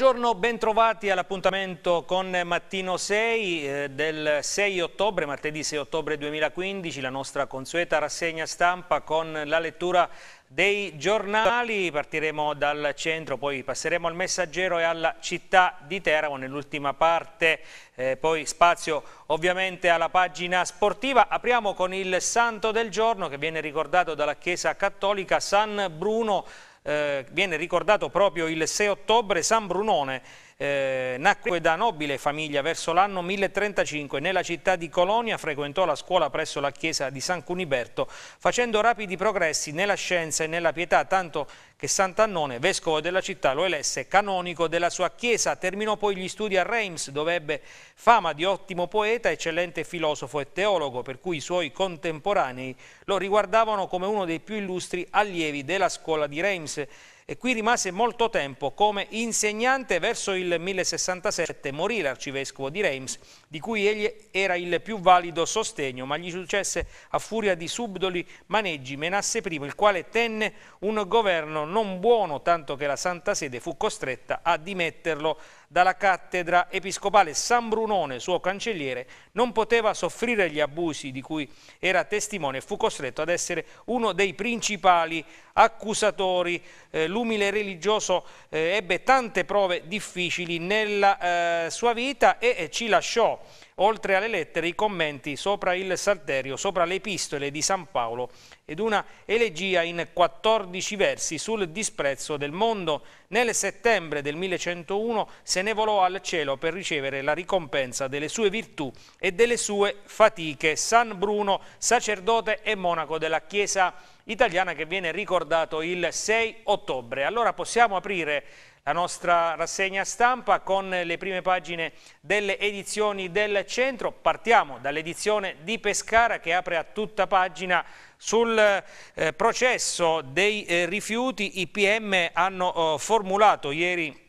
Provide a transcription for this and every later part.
Buongiorno, bentrovati all'appuntamento con Mattino 6 eh, del 6 ottobre, martedì 6 ottobre 2015, la nostra consueta rassegna stampa con la lettura dei giornali. Partiremo dal centro, poi passeremo al Messaggero e alla città di Teramo nell'ultima parte, eh, poi spazio ovviamente alla pagina sportiva. Apriamo con il santo del giorno che viene ricordato dalla Chiesa Cattolica, San Bruno eh, viene ricordato proprio il 6 ottobre, San Brunone eh, nacque da nobile famiglia verso l'anno 1035. Nella città di Colonia frequentò la scuola presso la chiesa di San Cuniberto, facendo rapidi progressi nella scienza e nella pietà, tanto che Sant'Annone, vescovo della città, lo elesse canonico della sua chiesa. Terminò poi gli studi a Reims, dove ebbe fama di ottimo poeta, eccellente filosofo e teologo, per cui i suoi contemporanei lo riguardavano come uno dei più illustri allievi della scuola di Reims e qui rimase molto tempo come insegnante verso il 1067 morì l'arcivescovo di Reims di cui egli era il più valido sostegno ma gli successe a furia di subdoli maneggi Menasse I il quale tenne un governo non buono tanto che la Santa Sede fu costretta a dimetterlo dalla cattedra episcopale San Brunone, suo cancelliere, non poteva soffrire gli abusi di cui era testimone e fu costretto ad essere uno dei principali accusatori. Eh, l'umile religioso eh, ebbe tante prove difficili nella eh, sua vita e ci lasciò oltre alle lettere, i commenti sopra il Salterio, sopra le epistole di San Paolo ed una elegia in 14 versi sul disprezzo del mondo. Nel settembre del 1101 se ne volò al cielo per ricevere la ricompensa delle sue virtù e delle sue fatiche. San Bruno, sacerdote e monaco della Chiesa italiana che viene ricordato il 6 ottobre. Allora possiamo aprire la nostra rassegna stampa con le prime pagine delle edizioni del centro. Partiamo dall'edizione di Pescara che apre a tutta pagina sul eh, processo dei eh, rifiuti. I PM hanno eh, formulato ieri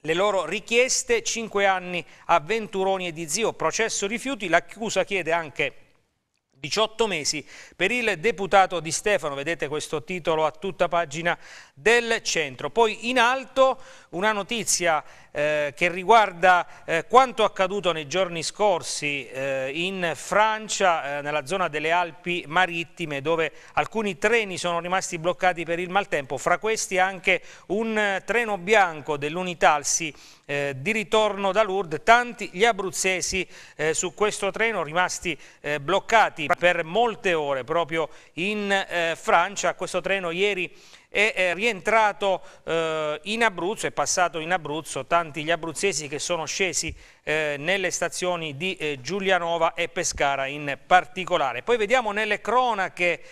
le loro richieste, 5 anni a Venturoni e di Zio, processo rifiuti, l'accusa chiede anche 18 mesi per il deputato Di Stefano, vedete questo titolo a tutta pagina del centro. Poi in alto una notizia eh, che riguarda eh, quanto accaduto nei giorni scorsi eh, in Francia, eh, nella zona delle Alpi marittime, dove alcuni treni sono rimasti bloccati per il maltempo, fra questi anche un treno bianco dell'Unitalsi eh, di ritorno da Lourdes, tanti gli abruzzesi eh, su questo treno rimasti bloccati per molte ore proprio in Francia, questo treno ieri è rientrato eh, in Abruzzo, è passato in Abruzzo, tanti gli abruzzesi che sono scesi eh, nelle stazioni di eh, Giulianova e Pescara in particolare. Poi vediamo nelle cronache,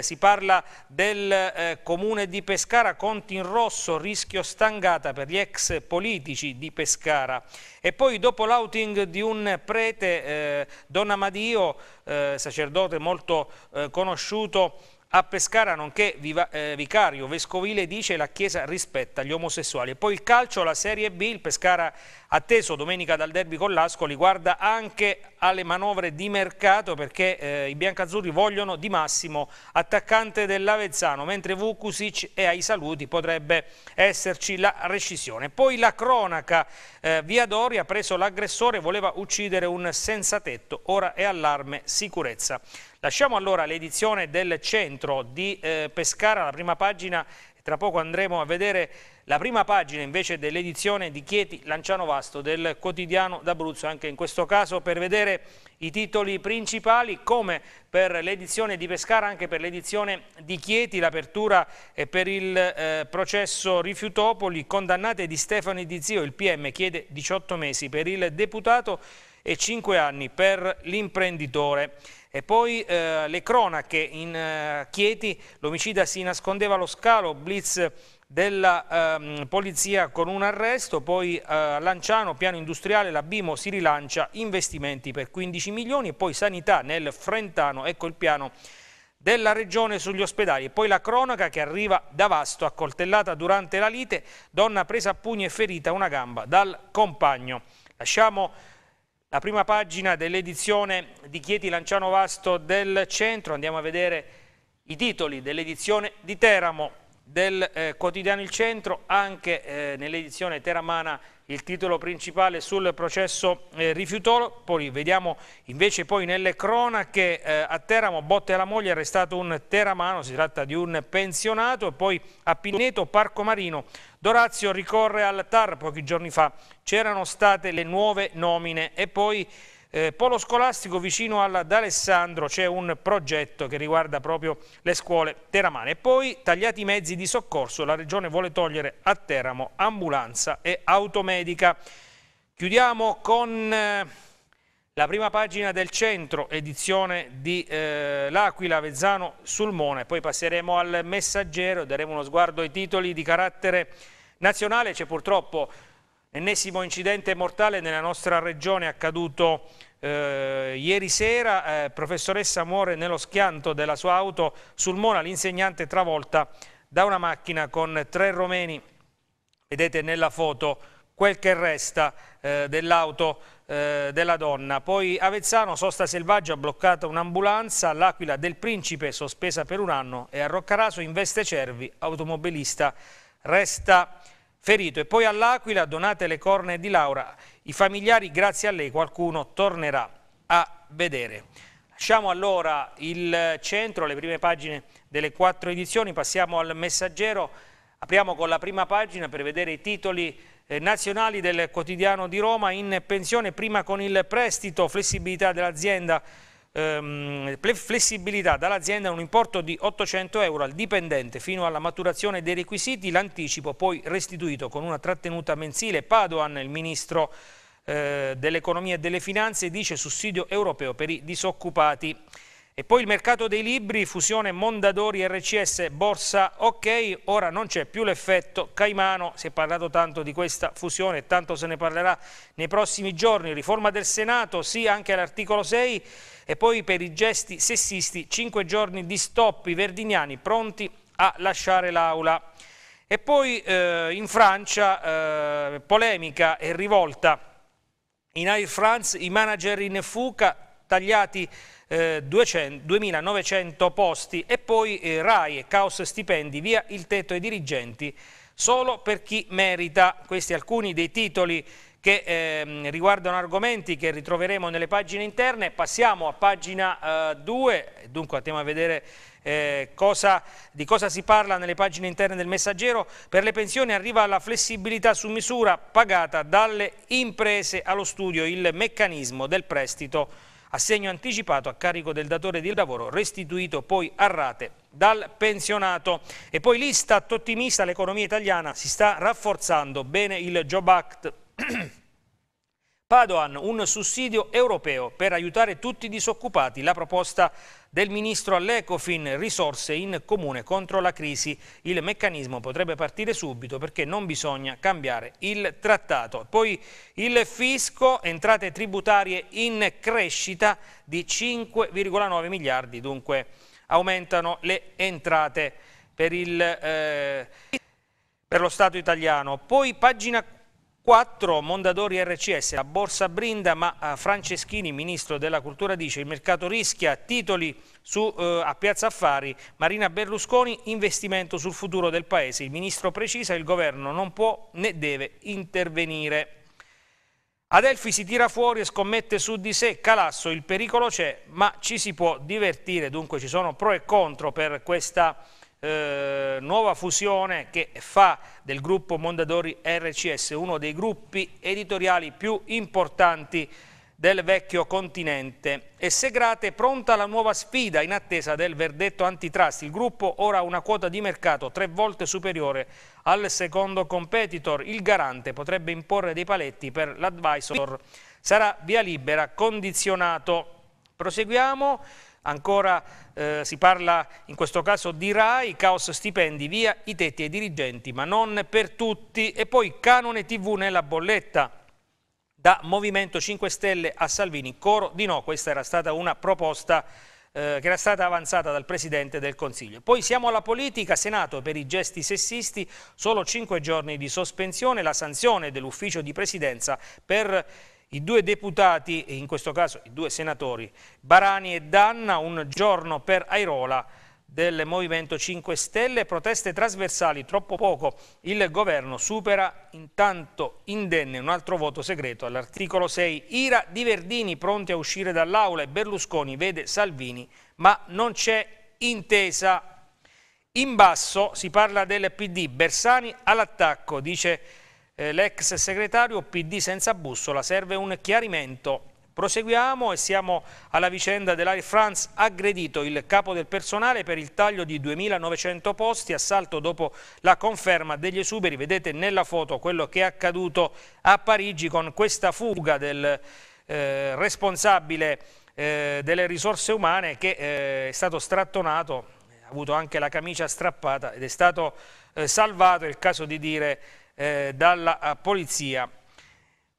si parla del comune di Pescara, conti in rosso, rischio stangata per gli ex politici di Pescara. E poi dopo l'outing di un prete, Don Amadio, sacerdote molto conosciuto, a Pescara, nonché viva, eh, vicario vescovile, dice la Chiesa rispetta gli omosessuali. E poi il calcio, la Serie B, il Pescara atteso domenica dal derby con l'Ascoli, guarda anche alle manovre di mercato perché eh, i biancazzurri vogliono di Massimo attaccante dell'Avezzano, mentre Vukusic è ai saluti, potrebbe esserci la rescissione. Poi la cronaca, eh, Via Dori ha preso l'aggressore, voleva uccidere un senza tetto, ora è allarme sicurezza. Lasciamo allora l'edizione del centro di eh, Pescara, la prima pagina, tra poco andremo a vedere la prima pagina invece dell'edizione di Chieti Lanciano Vasto del quotidiano d'Abruzzo, anche in questo caso per vedere i titoli principali come per l'edizione di Pescara, anche per l'edizione di Chieti, l'apertura per il eh, processo Rifiutopoli, condannate di Stefani Di Zio, il PM chiede 18 mesi per il deputato e 5 anni per l'imprenditore. E poi eh, le cronache in eh, Chieti, l'omicida si nascondeva allo scalo, blitz della ehm, polizia con un arresto, poi a eh, Lanciano, piano industriale, la Bimo si rilancia, investimenti per 15 milioni e poi sanità nel Frentano, ecco il piano della regione sugli ospedali e poi la cronaca che arriva da Vasto, accoltellata durante la lite, donna presa a pugni e ferita una gamba dal compagno. Lasciamo la prima pagina dell'edizione di Chieti Lanciano Vasto del centro, andiamo a vedere i titoli dell'edizione di Teramo. Del eh, quotidiano Il Centro, anche eh, nell'edizione teramana il titolo principale sul processo eh, rifiutolo, poi vediamo invece poi nelle cronache eh, a Teramo, botte alla moglie, arrestato un teramano, si tratta di un pensionato, e poi a Pineto, Parco Marino, Dorazio ricorre al TAR, pochi giorni fa. C'erano state le nuove nomine. E poi eh, polo scolastico vicino alla D'Alessandro c'è un progetto che riguarda proprio le scuole teramane. E poi tagliati i mezzi di soccorso, la Regione vuole togliere a Teramo ambulanza e automedica. Chiudiamo con eh, la prima pagina del centro, edizione di eh, L'Aquila, Avezzano, Sulmone. Poi passeremo al messaggero, daremo uno sguardo ai titoli di carattere nazionale. C'è purtroppo Ennesimo incidente mortale nella nostra regione accaduto eh, ieri sera, eh, professoressa muore nello schianto della sua auto sul Mona, l'insegnante travolta da una macchina con tre romeni, vedete nella foto quel che resta eh, dell'auto eh, della donna. Poi Avezzano, sosta selvaggia, bloccata un'ambulanza, l'Aquila del Principe sospesa per un anno e a Roccaraso investe Cervi, automobilista resta ferito. E poi all'Aquila donate le corne di Laura. I familiari, grazie a lei, qualcuno tornerà a vedere. Lasciamo allora il centro, le prime pagine delle quattro edizioni, passiamo al messaggero. Apriamo con la prima pagina per vedere i titoli eh, nazionali del quotidiano di Roma in pensione, prima con il prestito, flessibilità dell'azienda ehm, flessibilità dall'azienda un importo di 800 euro al dipendente fino alla maturazione dei requisiti, l'anticipo poi restituito con una trattenuta mensile. Padoan, il ministro eh, dell'economia e delle finanze, dice sussidio europeo per i disoccupati. E poi il mercato dei libri, fusione Mondadori RCS, borsa ok, ora non c'è più l'effetto Caimano, si è parlato tanto di questa fusione, tanto se ne parlerà nei prossimi giorni, riforma del Senato, sì anche all'articolo 6 e poi per i gesti sessisti 5 giorni di stop, i verdiniani pronti a lasciare l'aula. E poi eh, in Francia eh, polemica e rivolta. In Air France, i manager in fuga tagliati eh, 2.900 posti e poi eh, RAI e caos stipendi, via il tetto ai dirigenti solo per chi merita. Questi alcuni dei titoli che eh, riguardano argomenti che ritroveremo nelle pagine interne. Passiamo a pagina 2, eh, dunque andiamo a vedere eh, cosa, di cosa si parla nelle pagine interne del messaggero. Per le pensioni arriva la flessibilità su misura pagata dalle imprese allo studio, il meccanismo del prestito assegno anticipato a carico del datore di lavoro restituito poi a rate dal pensionato. E poi l'Istat ottimista, l'economia italiana si sta rafforzando, bene il Job Act. Padoan, un sussidio europeo per aiutare tutti i disoccupati, la proposta del ministro all'Ecofin, risorse in comune contro la crisi. Il meccanismo potrebbe partire subito perché non bisogna cambiare il trattato. Poi il fisco, entrate tributarie in crescita di 5,9 miliardi, dunque aumentano le entrate per, il, eh, per lo Stato italiano. Poi pagina 4 Mondadori RCS, la borsa brinda ma eh, Franceschini, ministro della cultura, dice il mercato rischia titoli su, eh, a Piazza Affari, Marina Berlusconi, investimento sul futuro del paese. Il ministro precisa il governo non può né deve intervenire. Adelfi si tira fuori e scommette su di sé, Calasso il pericolo c'è ma ci si può divertire, dunque ci sono pro e contro per questa eh, nuova fusione che fa del gruppo Mondadori RCS uno dei gruppi editoriali più importanti del vecchio continente e Segrate pronta la nuova sfida in attesa del verdetto antitrust. Il gruppo ora ha una quota di mercato tre volte superiore al secondo competitor. Il garante potrebbe imporre dei paletti per l'advisor. Sarà via libera condizionato. Proseguiamo. Ancora eh, si parla in questo caso di RAI, caos stipendi, via i tetti ai dirigenti, ma non per tutti. E poi canone TV nella bolletta da Movimento 5 Stelle a Salvini. Coro di no, questa era stata una proposta eh, che era stata avanzata dal Presidente del Consiglio. Poi siamo alla politica, Senato per i gesti sessisti, solo 5 giorni di sospensione, la sanzione dell'ufficio di presidenza per i due deputati, in questo caso i due senatori, Barani e Danna, un giorno per Airola, del Movimento 5 Stelle, proteste trasversali, troppo poco, il governo supera intanto indenne un altro voto segreto all'articolo 6, ira di Verdini pronti a uscire dall'aula e Berlusconi vede Salvini ma non c'è intesa. In basso si parla del PD, Bersani all'attacco, dice eh, l'ex segretario PD senza bussola, serve un chiarimento. Proseguiamo e siamo alla vicenda dell'Air France aggredito il capo del personale per il taglio di 2.900 posti, assalto dopo la conferma degli esuberi. Vedete nella foto quello che è accaduto a Parigi con questa fuga del eh, responsabile eh, delle risorse umane che eh, è stato strattonato, ha avuto anche la camicia strappata ed è stato eh, salvato, è il caso di dire, eh, dalla eh, polizia.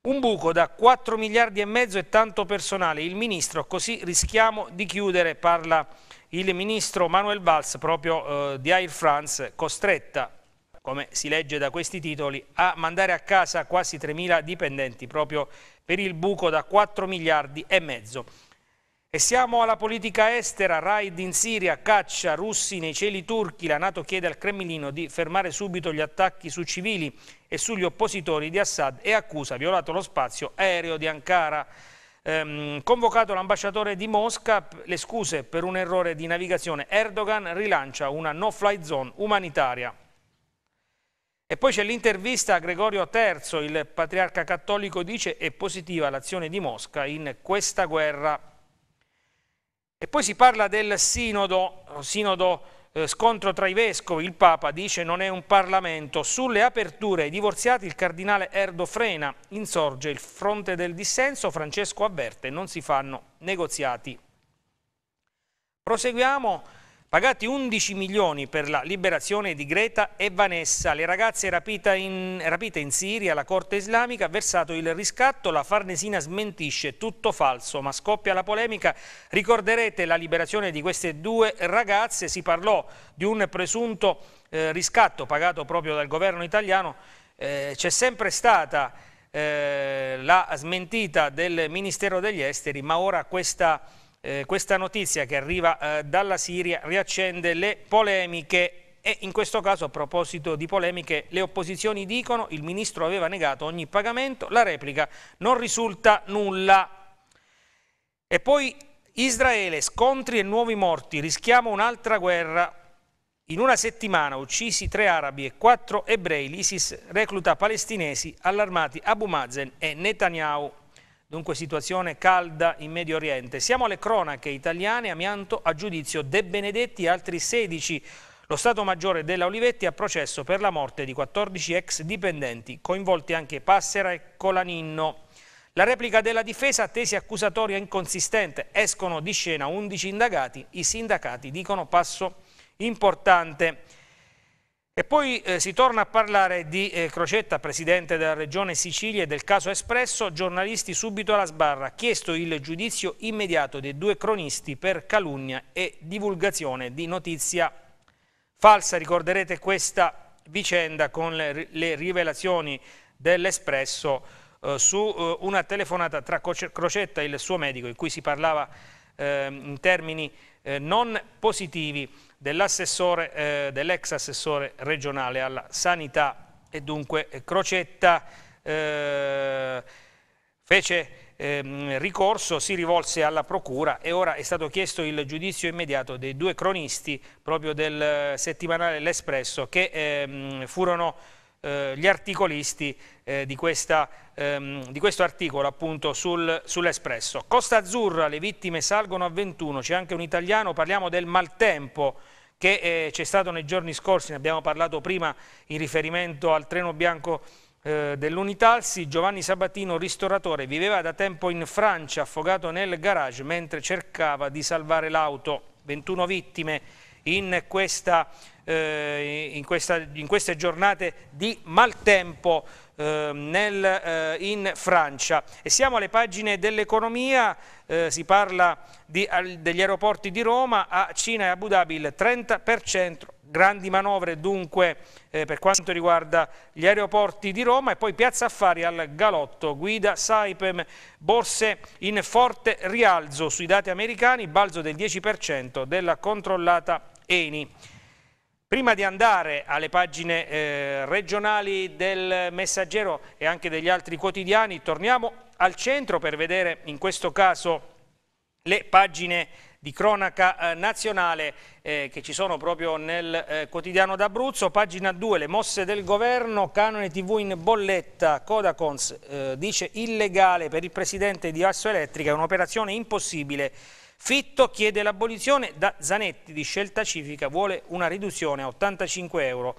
Un buco da 4 miliardi e mezzo e tanto personale, il ministro, così rischiamo di chiudere, parla il ministro Manuel Valls proprio di Air France, costretta come si legge da questi titoli, a mandare a casa quasi 3.000 dipendenti proprio per il buco da 4 miliardi e mezzo. E siamo alla politica estera, raid in Siria, caccia russi nei cieli turchi, la Nato chiede al Cremlino di fermare subito gli attacchi su civili e sugli oppositori di Assad e accusa violato lo spazio aereo di Ankara. Ehm, convocato l'ambasciatore di Mosca, le scuse per un errore di navigazione, Erdogan rilancia una no-fly zone umanitaria. E poi c'è l'intervista a Gregorio III, il patriarca cattolico dice è positiva l'azione di Mosca in questa guerra e poi si parla del sinodo, sinodo eh, scontro tra i vescovi, il Papa dice non è un Parlamento. Sulle aperture ai divorziati il cardinale Erdo frena, insorge il fronte del dissenso, Francesco avverte non si fanno negoziati. Proseguiamo Pagati 11 milioni per la liberazione di Greta e Vanessa, le ragazze rapite in, rapite in Siria, la Corte Islamica ha versato il riscatto, la Farnesina smentisce tutto falso, ma scoppia la polemica. Ricorderete la liberazione di queste due ragazze, si parlò di un presunto eh, riscatto pagato proprio dal governo italiano, eh, c'è sempre stata eh, la smentita del Ministero degli Esteri, ma ora questa eh, questa notizia che arriva eh, dalla Siria riaccende le polemiche e in questo caso a proposito di polemiche le opposizioni dicono il ministro aveva negato ogni pagamento, la replica non risulta nulla. E poi Israele, scontri e nuovi morti, rischiamo un'altra guerra. In una settimana uccisi tre arabi e quattro ebrei, l'ISIS recluta palestinesi allarmati Abu Mazen e Netanyahu. Dunque situazione calda in Medio Oriente. Siamo alle cronache italiane, amianto a giudizio De Benedetti e altri 16. Lo Stato Maggiore della Olivetti ha processo per la morte di 14 ex dipendenti, coinvolti anche Passera e Colaninno. La replica della difesa, tesi accusatoria inconsistente, escono di scena 11 indagati, i sindacati dicono passo importante. E poi eh, si torna a parlare di eh, Crocetta, presidente della regione Sicilia e del caso Espresso, giornalisti subito alla sbarra, chiesto il giudizio immediato dei due cronisti per calunnia e divulgazione di notizia falsa. Ricorderete questa vicenda con le, le rivelazioni dell'Espresso eh, su eh, una telefonata tra Crocetta e il suo medico in cui si parlava ehm, in termini eh, non positivi dell'assessore, eh, dell'ex assessore regionale alla sanità. E dunque eh, Crocetta fece ehm, ricorso, si rivolse alla procura e ora è stato chiesto il giudizio immediato dei due cronisti proprio del settimanale L'Espresso che ehm, furono eh, gli articolisti eh, di, questa, ehm, di, questo articolo appunto sul, sull'Espresso. Costa Azzurra, le vittime salgono a 21, c'è anche un italiano, parliamo del maltempo che eh, c'è stato nei giorni scorsi, ne abbiamo parlato prima in riferimento al treno bianco eh, dell'Unitalsi, Giovanni Sabatino, ristoratore, viveva da tempo in Francia, affogato nel garage mentre cercava di salvare l'auto, 21 vittime in, questa, eh, in, questa, in queste giornate di maltempo eh, nel, in Francia. E siamo alle pagine dell'economia, eh, si parla di, al, degli aeroporti di Roma, a Cina e Abu Dhabi il 30%, grandi manovre dunque eh, per quanto riguarda gli aeroporti di Roma e poi Piazza Affari al Galotto, guida Saipem, borse in forte rialzo sui dati americani, balzo del 10% della controllata Eni. Prima di andare alle pagine eh, regionali del Messaggero e anche degli altri quotidiani, torniamo al centro per vedere in questo caso le pagine di cronaca eh, nazionale eh, che ci sono proprio nel eh, quotidiano d'Abruzzo. Pagina 2, le mosse del governo, canone tv in bolletta, Codacons eh, dice illegale per il presidente di Asso Elettrica, un'operazione impossibile Fitto chiede l'abolizione, da Zanetti di Scelta Civica vuole una riduzione a 85 euro.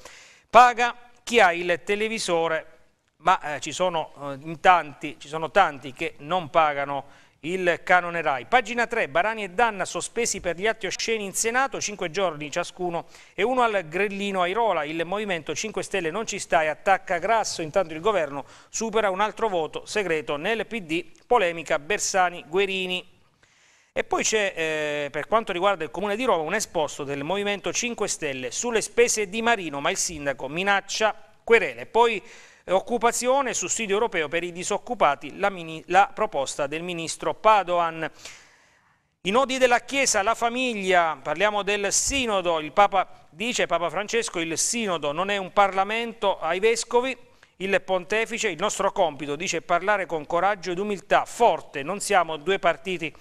Paga chi ha il televisore, ma eh, ci, sono, eh, tanti, ci sono tanti che non pagano il canone RAI. Pagina 3, Barani e Danna sospesi per gli atti osceni in Senato, 5 giorni ciascuno e uno al grellino Airola. Il Movimento 5 Stelle non ci sta e attacca Grasso, intanto il governo supera un altro voto segreto nel PD, polemica Bersani-Guerini. E poi c'è, eh, per quanto riguarda il Comune di Roma, un esposto del Movimento 5 Stelle sulle spese di Marino, ma il sindaco minaccia querele. Poi eh, occupazione, sussidio europeo per i disoccupati, la, mini, la proposta del ministro Padoan. I nodi della Chiesa, la famiglia, parliamo del sinodo, il Papa dice, Papa Francesco, il sinodo non è un Parlamento ai vescovi, il pontefice, il nostro compito, dice, parlare con coraggio ed umiltà, forte, non siamo due partiti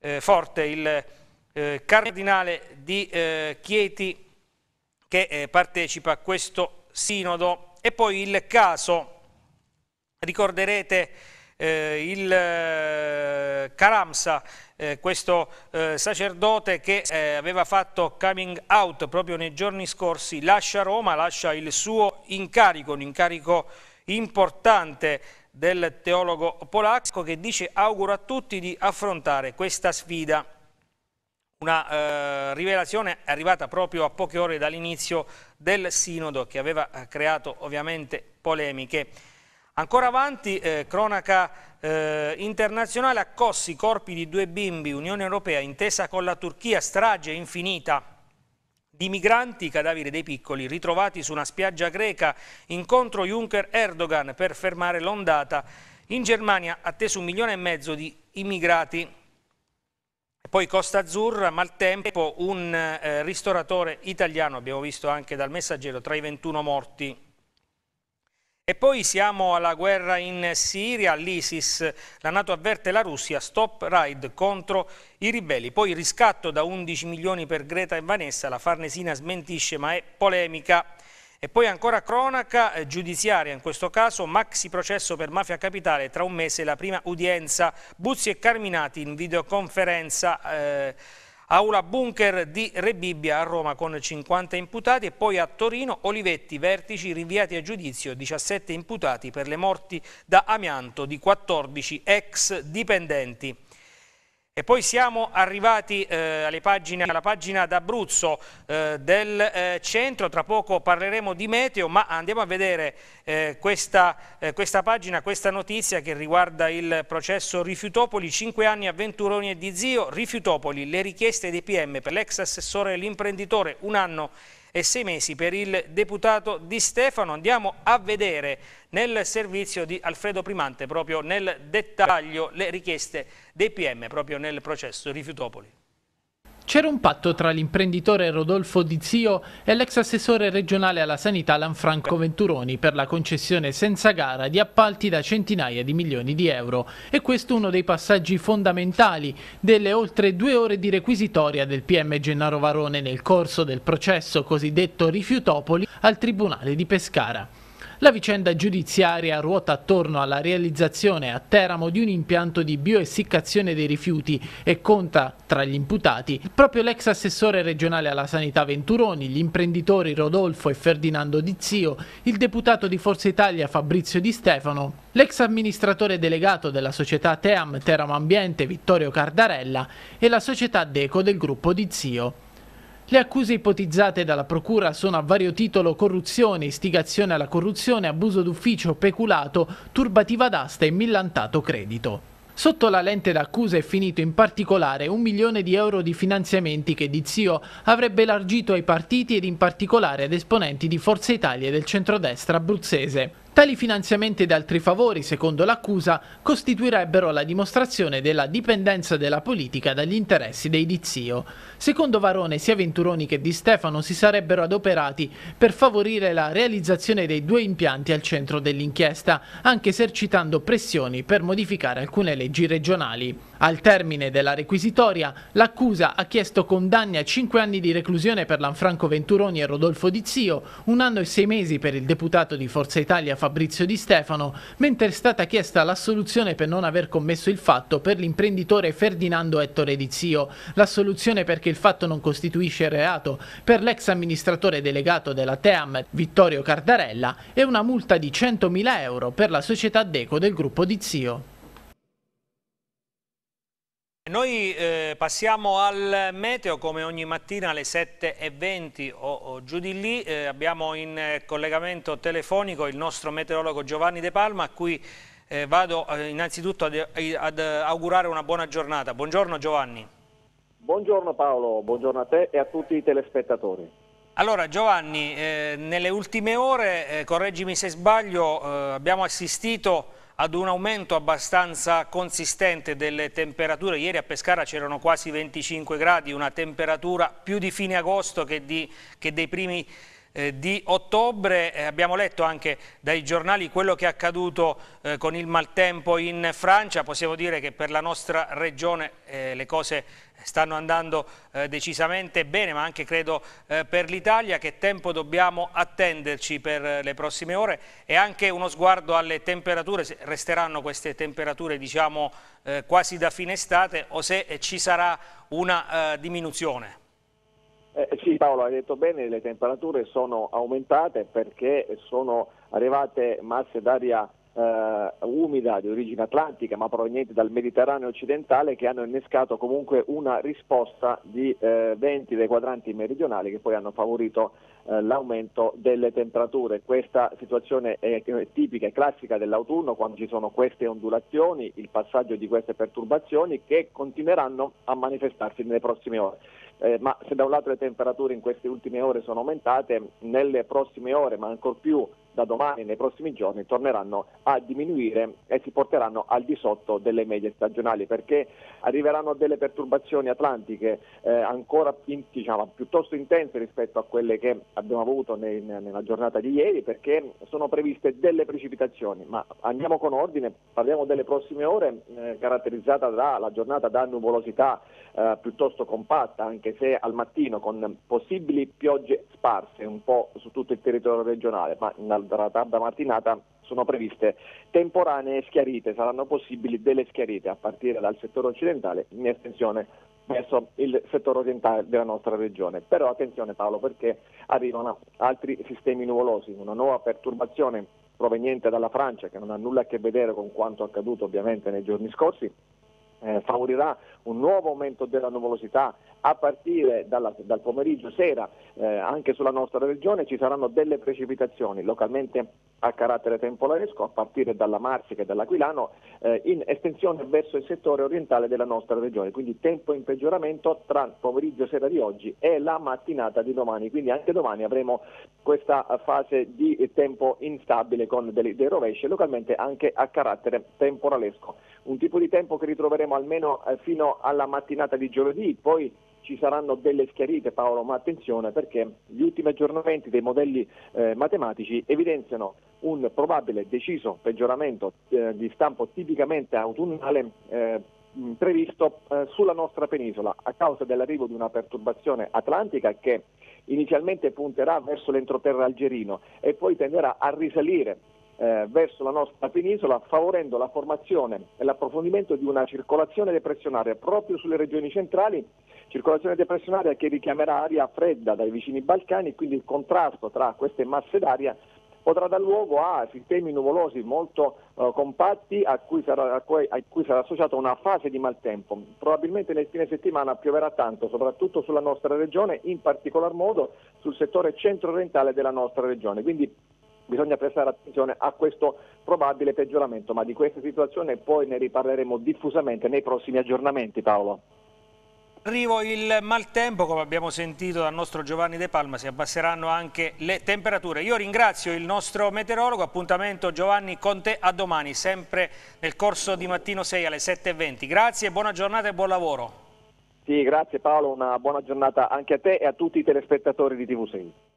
eh, forte il eh, cardinale di eh, Chieti che eh, partecipa a questo sinodo. E poi il caso, ricorderete eh, il eh, Caramsa, questo sacerdote che aveva fatto coming out proprio nei giorni scorsi, lascia Roma, lascia il suo incarico, un incarico importante del teologo polacco che dice auguro a tutti di affrontare questa sfida. Una eh, rivelazione arrivata proprio a poche ore dall'inizio del sinodo che aveva eh, creato ovviamente polemiche. Ancora avanti, eh, cronaca eh, internazionale, accossi corpi di due bimbi, Unione Europea, intesa con la Turchia, strage infinita di migranti, cadaveri dei piccoli, ritrovati su una spiaggia greca, incontro Juncker-Erdogan per fermare l'ondata. In Germania atteso un milione e mezzo di immigrati. Poi Costa Azzurra, maltempo, un eh, ristoratore italiano, abbiamo visto anche dal messaggero, tra i 21 morti. E poi siamo alla guerra in Siria, l'ISIS, la Nato avverte la Russia, stop raid contro i ribelli. Poi riscatto da 11 milioni per Greta e Vanessa, la Farnesina smentisce ma è polemica. E poi ancora cronaca eh, giudiziaria, in questo caso maxi processo per mafia capitale, tra un mese la prima udienza, Buzzi e Carminati in videoconferenza. Eh, Aula bunker di Rebibbia a Roma con 50 imputati e poi a Torino Olivetti, vertici rinviati a giudizio, 17 imputati per le morti da amianto di 14 ex dipendenti. E poi siamo arrivati eh, pagine, alla pagina d'Abruzzo eh, del eh, centro, tra poco parleremo di meteo, ma andiamo a vedere eh, questa, eh, questa, pagina, questa notizia che riguarda il processo Rifiutopoli, 5 anni a Venturoni e Di Zio, Rifiutopoli, le richieste dei PM per l'ex assessore e l'imprenditore, un anno e sei mesi per il deputato Di Stefano. Andiamo a vedere nel servizio di Alfredo Primante, proprio nel dettaglio, le richieste dei PM proprio nel processo Rifiutopoli. C'era un patto tra l'imprenditore Rodolfo Di Zio e l'ex assessore regionale alla sanità Lanfranco Venturoni per la concessione senza gara di appalti da centinaia di milioni di euro. E questo uno dei passaggi fondamentali delle oltre due ore di requisitoria del PM Gennaro Varone nel corso del processo cosiddetto Rifiutopoli al Tribunale di Pescara. La vicenda giudiziaria ruota attorno alla realizzazione a Teramo di un impianto di bioessiccazione dei rifiuti e conta tra gli imputati proprio l'ex assessore regionale alla sanità Venturoni, gli imprenditori Rodolfo e Ferdinando Di Zio, il deputato di Forza Italia Fabrizio Di Stefano, l'ex amministratore delegato della società Team Teramo Ambiente Vittorio Cardarella e la società Deco del gruppo Di Zio. Le accuse ipotizzate dalla Procura sono a vario titolo corruzione, istigazione alla corruzione, abuso d'ufficio, peculato, turbativa d'asta e millantato credito. Sotto la lente d'accusa è finito in particolare un milione di euro di finanziamenti che Di Zio avrebbe elargito ai partiti ed in particolare ad esponenti di Forza Italia e del centrodestra abruzzese. Tali finanziamenti ed altri favori, secondo l'accusa, costituirebbero la dimostrazione della dipendenza della politica dagli interessi dei Di Zio. Secondo Varone, sia Venturoni che Di Stefano si sarebbero adoperati per favorire la realizzazione dei due impianti al centro dell'inchiesta, anche esercitando pressioni per modificare alcune leggi regionali. Al termine della requisitoria, l'accusa ha chiesto condanne a 5 anni di reclusione per Lanfranco Venturoni e Rodolfo Di Zio, un anno e sei mesi per il deputato di Forza Italia Fabrizio Di Stefano, mentre è stata chiesta l'assoluzione per non aver commesso il fatto per l'imprenditore Ferdinando Ettore Di Zio, l'assoluzione perché il fatto non costituisce reato per l'ex amministratore delegato della TEAM Vittorio Cardarella e una multa di 100.000 euro per la società Deco del gruppo Di Zio. Noi eh, passiamo al meteo come ogni mattina alle 7.20 o, o, giù di lì. Eh, abbiamo in eh, collegamento telefonico il nostro meteorologo Giovanni De Palma a cui eh, vado eh, innanzitutto ad, ad, augurare una buona giornata. Buongiorno Giovanni. Buongiorno Paolo, buongiorno a te e a tutti i telespettatori. Allora Giovanni, eh, nelle ultime ore, correggimi se sbaglio, abbiamo assistito ad un aumento abbastanza consistente delle temperature. Ieri a Pescara c'erano quasi 25 gradi, una temperatura più di fine agosto che, di, che dei primi di ottobre. Eh, abbiamo letto anche dai giornali quello che è accaduto eh, con il maltempo in Francia. Possiamo dire che per la nostra regione eh, le cose stanno andando eh, decisamente bene, ma anche credo eh, per l'Italia. Che tempo dobbiamo attenderci per le prossime ore e anche uno sguardo alle temperature, se resteranno queste temperature diciamo quasi da fine estate o se ci sarà una diminuzione? Eh, sì Paolo, hai detto bene, le temperature sono aumentate perché sono arrivate masse d'aria eh, umida di origine atlantica ma provenienti dal Mediterraneo occidentale che hanno innescato comunque una risposta di eh, venti dei quadranti meridionali che poi hanno favorito eh, l'aumento delle temperature. Questa situazione è, è tipica e classica dell'autunno quando ci sono queste ondulazioni, il passaggio di queste perturbazioni che continueranno a manifestarsi nelle prossime ore. Eh, ma se da un lato le temperature in queste ultime ore sono aumentate, nelle prossime ore, ma ancor più da domani nei prossimi giorni torneranno a diminuire e si porteranno al di sotto delle medie stagionali perché arriveranno delle perturbazioni atlantiche eh, ancora in, diciamo, piuttosto intense rispetto a quelle che abbiamo avuto nei, nella giornata di ieri perché sono previste delle precipitazioni. Ma andiamo con ordine, parliamo delle prossime ore eh, caratterizzata dalla giornata da nuvolosità eh, piuttosto compatta anche se al mattino con possibili piogge sparse un po' su tutto il territorio regionale ma dalla tarda mattinata sono previste temporanee schiarite, saranno possibili delle schiarite a partire dal settore occidentale in estensione verso il settore orientale della nostra regione. Però attenzione Paolo perché arrivano altri sistemi nuvolosi, una nuova perturbazione proveniente dalla Francia che non ha nulla a che vedere con quanto accaduto ovviamente nei giorni scorsi eh, favorirà un nuovo aumento della nuvolosità a partire dalla, dal pomeriggio sera eh, anche sulla nostra regione ci saranno delle precipitazioni localmente a carattere temporalesco a partire dalla Marsica e dall'Aquilano eh, in estensione verso il settore orientale della nostra regione, quindi tempo in peggioramento tra pomeriggio sera di oggi e la mattinata di domani, quindi anche domani avremo questa fase di tempo instabile con dei, dei rovesci localmente anche a carattere temporalesco, un tipo di tempo che ritroveremo almeno eh, fino alla mattinata di giovedì, poi ci saranno delle schiarite Paolo, ma attenzione perché gli ultimi aggiornamenti dei modelli eh, matematici evidenziano un probabile deciso peggioramento eh, di stampo tipicamente autunnale eh, previsto eh, sulla nostra penisola a causa dell'arrivo di una perturbazione atlantica che inizialmente punterà verso l'entroterra algerino e poi tenderà a risalire eh, verso la nostra penisola, favorendo la formazione e l'approfondimento di una circolazione depressionaria proprio sulle regioni centrali, circolazione depressionaria che richiamerà aria fredda dai vicini Balcani quindi il contrasto tra queste masse d'aria potrà dar luogo a sistemi nuvolosi molto uh, compatti a cui, sarà, a, cui, a cui, sarà, associata una fase di maltempo. Probabilmente nel fine settimana pioverà tanto, soprattutto sulla nostra regione, in particolar modo sul settore centro-orientale della nostra regione. Quindi bisogna prestare attenzione a questo probabile peggioramento, ma di questa situazione poi ne riparleremo diffusamente nei prossimi aggiornamenti Paolo. Arrivo il maltempo, come abbiamo sentito dal nostro Giovanni De Palma, si abbasseranno anche le temperature. Io ringrazio il nostro meteorologo, appuntamento Giovanni con te a domani, sempre nel corso di mattino 6 alle 7.20. Grazie, buona giornata e buon lavoro. Sì, grazie Paolo, una buona giornata anche a te e a tutti i telespettatori di TV6.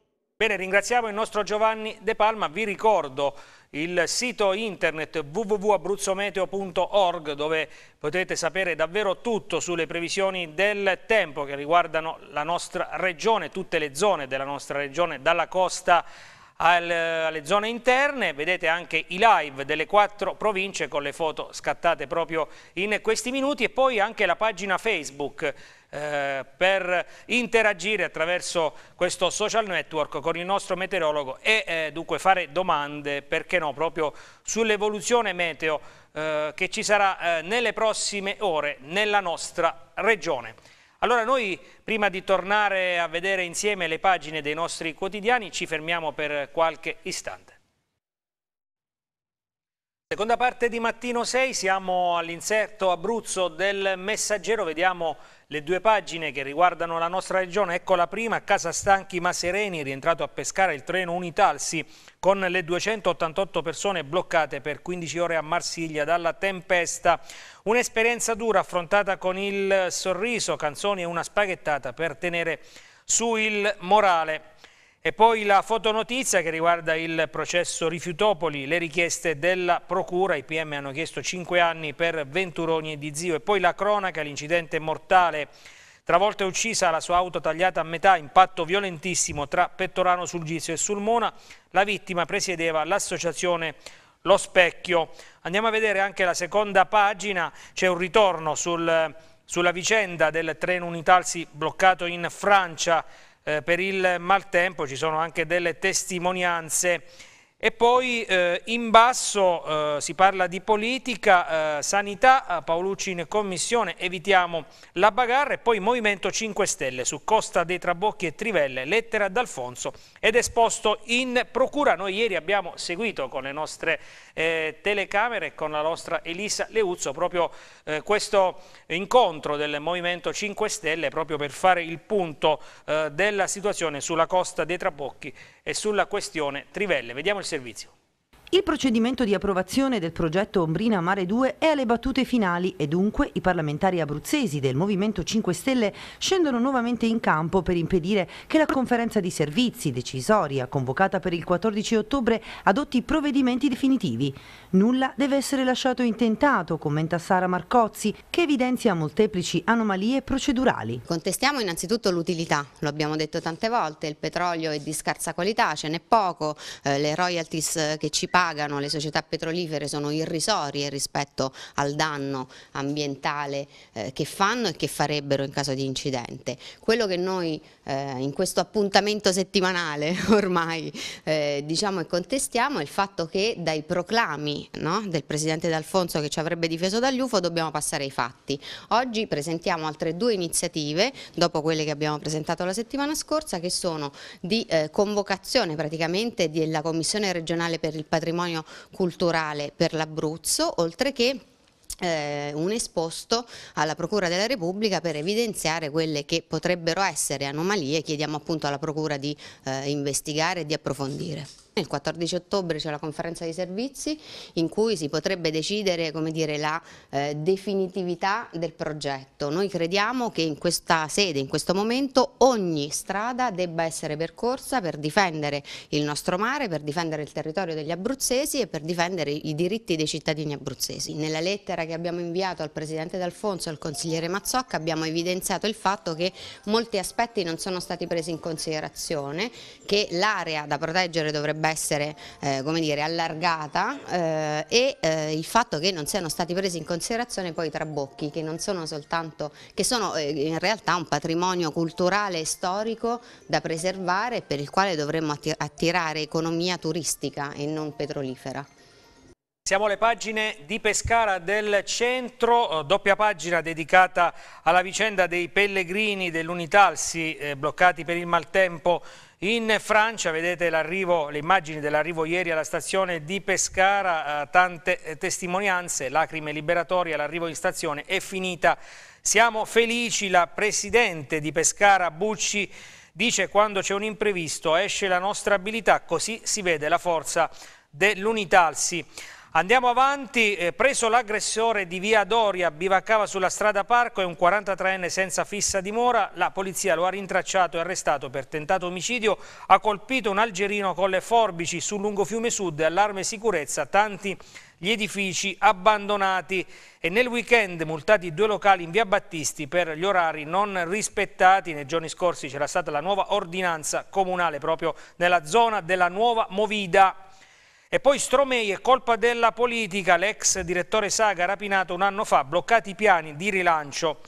Bene, ringraziamo il nostro Giovanni De Palma, vi ricordo il sito internet www.abruzzometeo.org dove potete sapere davvero tutto sulle previsioni del tempo che riguardano la nostra regione, tutte le zone della nostra regione, dalla costa alle zone interne, vedete anche i live delle quattro province con le foto scattate proprio in questi minuti e poi anche la pagina Facebook eh, per interagire attraverso questo social network con il nostro meteorologo e eh, dunque fare domande, perché no, proprio sull'evoluzione meteo eh, che ci sarà eh, nelle prossime ore nella nostra regione. Allora noi prima di tornare a vedere insieme le pagine dei nostri quotidiani ci fermiamo per qualche istante. Seconda parte di Mattino 6, siamo all'inserto Abruzzo del Messaggero, vediamo le due pagine che riguardano la nostra regione, ecco la prima, Casa Stanchi ma Sereni, rientrato a pescare il treno Unitalsi con le 288 persone bloccate per 15 ore a Marsiglia dalla tempesta. Un'esperienza dura affrontata con il sorriso, canzoni e una spaghettata per tenere su il morale. E poi la fotonotizia che riguarda il processo Rifiutopoli, le richieste della Procura, i PM hanno chiesto 5 anni per Venturoni e Di Zio. E poi la cronaca, l'incidente mortale, travolta e uccisa la sua auto tagliata a metà, impatto violentissimo tra Pettorano sul Gizio e Sulmona, la vittima presiedeva l'associazione Lo Specchio. Andiamo a vedere anche la seconda pagina, c'è un ritorno sul, sulla vicenda del treno Unitalsi bloccato in Francia, eh, per il maltempo, ci sono anche delle testimonianze e poi eh, in basso eh, si parla di politica, eh, sanità, Paolucci in commissione, evitiamo la bagarra e poi Movimento 5 Stelle su Costa dei Trabocchi e Trivelle, lettera d'Alfonso ed esposto in procura. Noi ieri abbiamo seguito con le nostre eh, telecamere e con la nostra Elisa Leuzzo proprio eh, questo incontro del Movimento 5 Stelle proprio per fare il punto eh, della situazione sulla Costa dei Trabocchi e sulla questione Trivelle. Vediamo il servizio. Il procedimento di approvazione del progetto Ombrina Mare 2 è alle battute finali e dunque i parlamentari abruzzesi del Movimento 5 Stelle scendono nuovamente in campo per impedire che la conferenza di servizi decisoria convocata per il 14 ottobre adotti provvedimenti definitivi. Nulla deve essere lasciato intentato, commenta Sara Marcozzi, che evidenzia molteplici anomalie procedurali. Contestiamo innanzitutto l'utilità, lo abbiamo detto tante volte, il petrolio è di scarsa qualità, ce n'è poco, eh, le royalties che ci pagano pagano le società petrolifere sono irrisorie rispetto al danno ambientale eh, che fanno e che farebbero in caso di incidente. Quello che noi eh, in questo appuntamento settimanale ormai eh, diciamo e contestiamo è il fatto che dai proclami no, del Presidente D'Alfonso che ci avrebbe difeso dagli UFO dobbiamo passare ai fatti. Oggi presentiamo altre due iniziative dopo quelle che abbiamo presentato la settimana scorsa che sono di eh, convocazione praticamente della Commissione regionale per il patrimonio patrimonio culturale per l'Abruzzo, oltre che eh, un esposto alla Procura della Repubblica per evidenziare quelle che potrebbero essere anomalie, chiediamo appunto alla Procura di eh, investigare e di approfondire. Il 14 ottobre c'è la conferenza di servizi in cui si potrebbe decidere dire, la eh, definitività del progetto. Noi crediamo che in questa sede, in questo momento, ogni strada debba essere percorsa per difendere il nostro mare, per difendere il territorio degli abruzzesi e per difendere i diritti dei cittadini abruzzesi. Nella lettera che abbiamo inviato al Presidente D'Alfonso e al Consigliere Mazzocca abbiamo evidenziato il fatto che molti aspetti non sono stati presi in considerazione, che l'area da proteggere dovrebbe dovrebbe essere eh, come dire, allargata eh, e eh, il fatto che non siano stati presi in considerazione poi i trabocchi che non sono soltanto che sono eh, in realtà un patrimonio culturale e storico da preservare per il quale dovremmo attirare economia turistica e non petrolifera. Siamo alle pagine di Pescara del centro, eh, doppia pagina dedicata alla vicenda dei pellegrini dell'Unitalsi eh, bloccati per il maltempo in Francia. Vedete le immagini dell'arrivo ieri alla stazione di Pescara, eh, tante eh, testimonianze, lacrime liberatorie, l'arrivo in stazione è finita. Siamo felici, la presidente di Pescara Bucci dice quando c'è un imprevisto esce la nostra abilità, così si vede la forza dell'Unitalsi. Andiamo avanti, eh, preso l'aggressore di via Doria, bivaccava sulla strada Parco e un 43enne senza fissa dimora, la polizia lo ha rintracciato e arrestato per tentato omicidio, ha colpito un algerino con le forbici sul lungofiume sud, allarme sicurezza, tanti gli edifici abbandonati e nel weekend multati due locali in via Battisti per gli orari non rispettati. Nei giorni scorsi c'era stata la nuova ordinanza comunale proprio nella zona della nuova Movida. E poi Stromei è colpa della politica, l'ex direttore Saga rapinato un anno fa, bloccati i piani di rilancio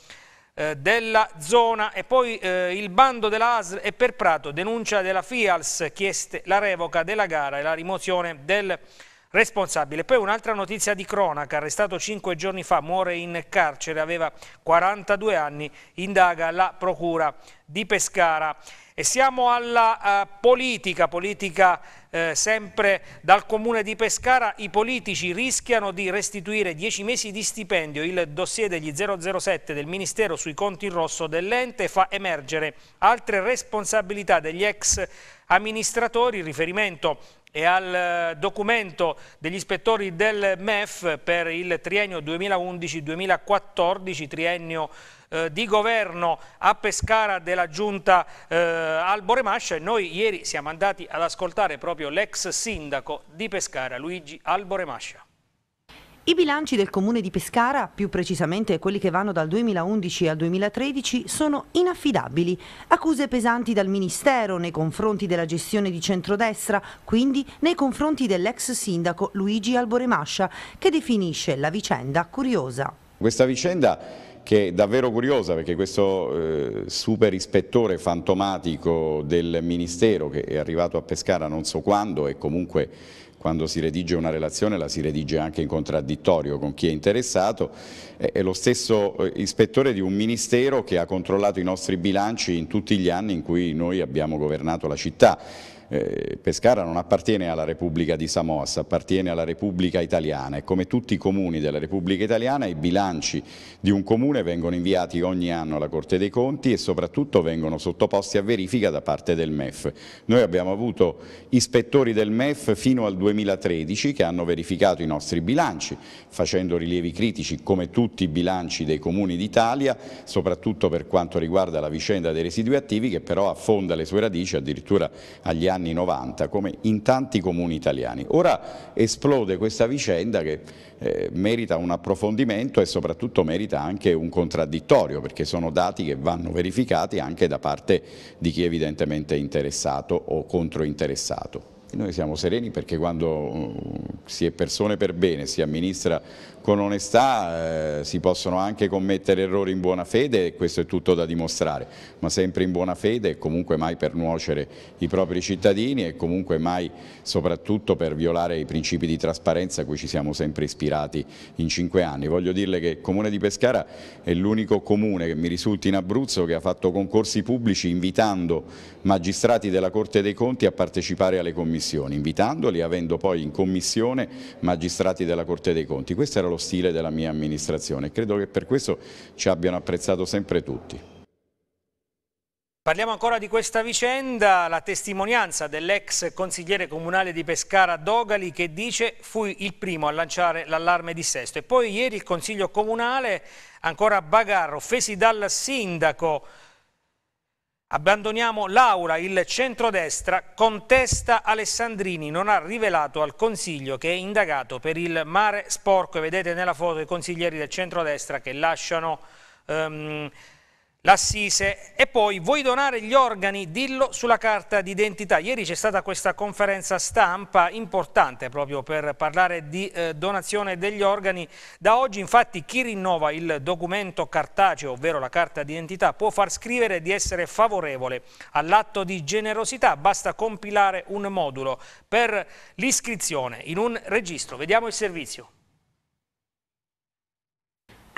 eh, della zona e poi eh, il bando della ASL e per Prato, denuncia della FIALS, chieste la revoca della gara e la rimozione del responsabile. Poi un'altra notizia di cronaca, arrestato cinque giorni fa, muore in carcere, aveva 42 anni, indaga la procura di Pescara. E siamo alla uh, politica, politica eh, sempre dal comune di Pescara, i politici rischiano di restituire 10 mesi di stipendio. Il dossier degli 007 del Ministero sui conti in rosso dell'ente fa emergere altre responsabilità degli ex amministratori, riferimento e al eh, documento degli ispettori del MEF per il triennio 2011-2014, triennio eh, di governo a Pescara della giunta eh, Alboremascia e noi ieri siamo andati ad ascoltare proprio l'ex sindaco di Pescara, Luigi Alboremascia. I bilanci del comune di Pescara, più precisamente quelli che vanno dal 2011 al 2013, sono inaffidabili. Accuse pesanti dal Ministero nei confronti della gestione di centrodestra, quindi nei confronti dell'ex sindaco Luigi Alboremascia, che definisce la vicenda curiosa. Questa vicenda che è davvero curiosa perché questo eh, super ispettore fantomatico del Ministero che è arrivato a Pescara non so quando e comunque quando si redige una relazione la si redige anche in contraddittorio con chi è interessato, è lo stesso eh, ispettore di un Ministero che ha controllato i nostri bilanci in tutti gli anni in cui noi abbiamo governato la città eh, Pescara non appartiene alla Repubblica di Samoas, appartiene alla Repubblica Italiana e come tutti i comuni della Repubblica Italiana i bilanci di un comune vengono inviati ogni anno alla Corte dei Conti e soprattutto vengono sottoposti a verifica da parte del MEF. Noi abbiamo avuto ispettori del MEF fino al 2013 che hanno verificato i nostri bilanci facendo rilievi critici come tutti i bilanci dei comuni d'Italia, soprattutto per quanto riguarda la vicenda dei residui attivi che però affonda le sue radici addirittura agli anni anni 90, come in tanti comuni italiani. Ora esplode questa vicenda che eh, merita un approfondimento e soprattutto merita anche un contraddittorio, perché sono dati che vanno verificati anche da parte di chi evidentemente è interessato o controinteressato. Noi siamo sereni perché quando uh, si è persone per bene, si amministra con onestà, eh, si possono anche commettere errori in buona fede e questo è tutto da dimostrare, ma sempre in buona fede e comunque mai per nuocere i propri cittadini e comunque mai soprattutto per violare i principi di trasparenza a cui ci siamo sempre ispirati in cinque anni. Voglio dirle che il Comune di Pescara è l'unico comune che mi risulti in Abruzzo che ha fatto concorsi pubblici invitando magistrati della Corte dei Conti a partecipare alle commissioni, invitandoli avendo poi in commissione magistrati della Corte dei Conti. Questo era lo stile della mia amministrazione. Credo che per questo ci abbiano apprezzato sempre tutti. Parliamo ancora di questa vicenda, la testimonianza dell'ex consigliere comunale di Pescara Dogali che dice fui il primo a lanciare l'allarme di sesto. E poi ieri il consiglio comunale, ancora Bagarro, offesi dal sindaco, Abbandoniamo l'aula, il centrodestra contesta Alessandrini, non ha rivelato al Consiglio che è indagato per il mare sporco. Vedete nella foto i consiglieri del centrodestra che lasciano um, l'Assise. E poi vuoi donare gli organi? Dillo sulla carta d'identità. Ieri c'è stata questa conferenza stampa importante proprio per parlare di eh, donazione degli organi. Da oggi infatti chi rinnova il documento cartaceo, ovvero la carta d'identità, può far scrivere di essere favorevole all'atto di generosità. Basta compilare un modulo per l'iscrizione in un registro. Vediamo il servizio.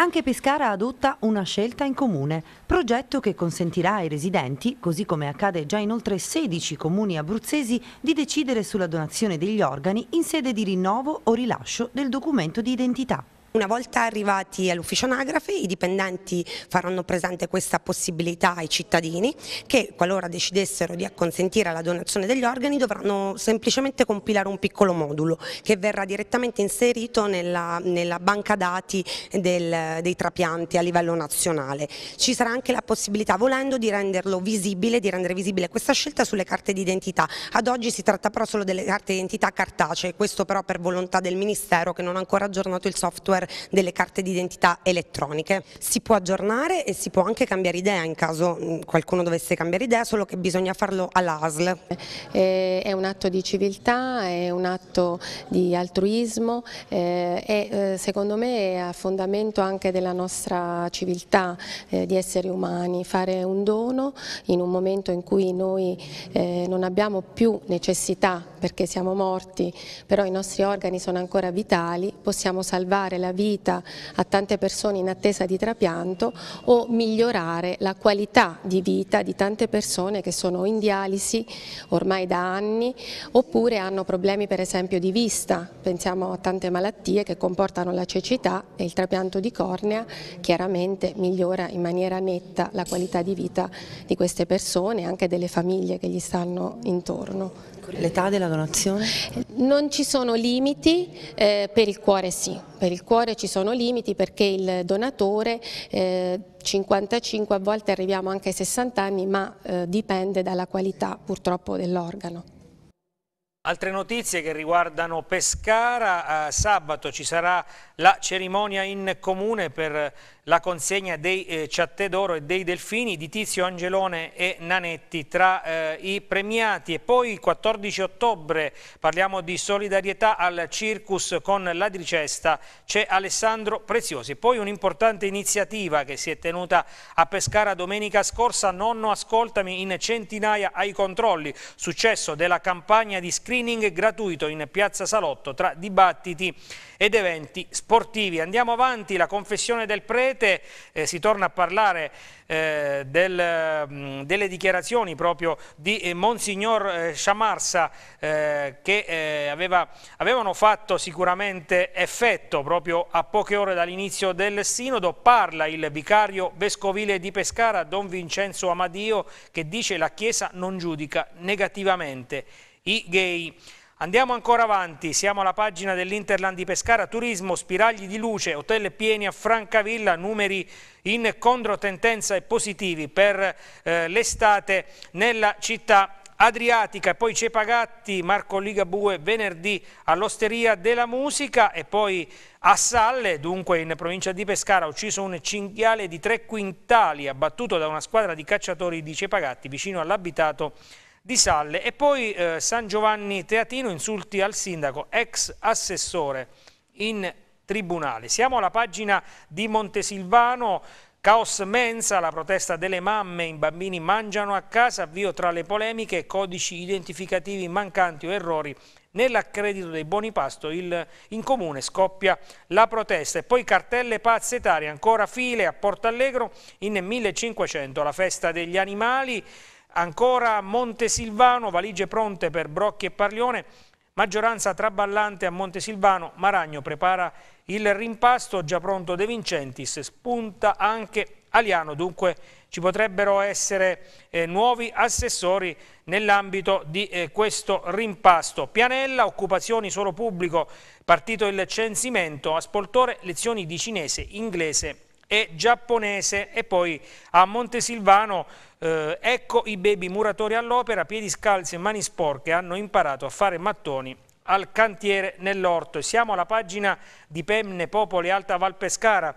Anche Pescara adotta una scelta in comune, progetto che consentirà ai residenti, così come accade già in oltre 16 comuni abruzzesi, di decidere sulla donazione degli organi in sede di rinnovo o rilascio del documento di identità. Una volta arrivati all'ufficio anagrafe i dipendenti faranno presente questa possibilità ai cittadini che qualora decidessero di acconsentire alla donazione degli organi dovranno semplicemente compilare un piccolo modulo che verrà direttamente inserito nella, nella banca dati del, dei trapianti a livello nazionale. Ci sarà anche la possibilità volendo di renderlo visibile, di rendere visibile questa scelta sulle carte d'identità. Ad oggi si tratta però solo delle carte d'identità cartacee, questo però per volontà del Ministero che non ha ancora aggiornato il software software delle carte d'identità elettroniche. Si può aggiornare e si può anche cambiare idea in caso mm, qualcuno dovesse cambiare idea, solo che bisogna farlo all'ASL. È un atto di civiltà, è un atto di altruismo eh, e eh, secondo me è a fondamento anche della nostra civiltà eh, di esseri umani, fare un dono in un momento in cui noi non abbiamo più necessità perché siamo morti, però i nostri organi sono ancora vitali, possiamo salvare la la vita a tante persone in attesa di trapianto o migliorare la qualità di vita di tante persone che sono in dialisi ormai da anni oppure hanno problemi per esempio di vista, pensiamo a tante malattie che comportano la cecità e il trapianto di cornea chiaramente migliora in maniera netta la qualità di vita di queste persone e anche delle famiglie che gli stanno intorno. L'età della donazione? Non ci sono limiti, eh, per il cuore sì, per il cuore ci sono limiti perché il donatore eh, 55 a volte arriviamo anche ai 60 anni ma eh, dipende dalla qualità purtroppo dell'organo. Altre notizie che riguardano Pescara, eh, sabato ci sarà la cerimonia in comune per la consegna dei eh, Ciatte d'Oro e dei Delfini di Tizio Angelone e Nanetti tra eh, i premiati. E poi il 14 ottobre parliamo di solidarietà al Circus con l'Adricesta c'è Alessandro Preziosi. Poi un'importante iniziativa che si è tenuta a Pescara domenica scorsa. Nonno ascoltami in centinaia ai controlli. Successo della campagna di screening gratuito in Piazza Salotto tra dibattiti ed eventi sportivi. Andiamo avanti, la confessione del prete, eh, si torna a parlare eh, del, mh, mm, delle dichiarazioni proprio di eh, Monsignor eh, Sciamarsa eh, che eh, aveva, avevano fatto sicuramente effetto proprio a poche ore dall'inizio del sinodo. Parla il vicario vescovile di Pescara, Don Vincenzo Amadio, che dice la Chiesa non giudica negativamente i gay. Andiamo ancora avanti, siamo alla pagina dell'Interland di Pescara, turismo, spiragli di luce, hotel pieni a Francavilla, numeri in controtendenza e positivi per eh, l'estate nella città Adriatica. Poi Cepagatti, Marco Ligabue venerdì all'Osteria della Musica e poi a Salle, dunque in provincia di Pescara, ha ucciso un cinghiale di tre quintali abbattuto da una squadra di cacciatori di Cepagatti vicino all'abitato di Salle. E poi eh, San Giovanni Teatino insulti al sindaco, ex assessore in tribunale. Siamo alla pagina di Montesilvano, Caos Mensa, la protesta delle mamme, i bambini mangiano a casa, avvio tra le polemiche, codici identificativi mancanti o errori nell'accredito dei buoni pasto. Il, in comune scoppia la protesta. E poi cartelle pazzetarie, ancora file a Porto Allegro in 1500 la festa degli animali Ancora Montesilvano, valigie pronte per Brocchi e Parlione, maggioranza traballante a Montesilvano, Maragno prepara il rimpasto, già pronto De Vincentis, spunta anche Aliano, dunque ci potrebbero essere eh, nuovi assessori nell'ambito di eh, questo rimpasto. Pianella, occupazioni solo pubblico, partito il censimento, a Spoltore lezioni di cinese, inglese e giapponese e poi a Montesilvano eh, ecco i baby muratori all'opera, piedi scalzi e mani sporche hanno imparato a fare mattoni al cantiere nell'orto. Siamo alla pagina di Pemne Popoli Alta Valpescara.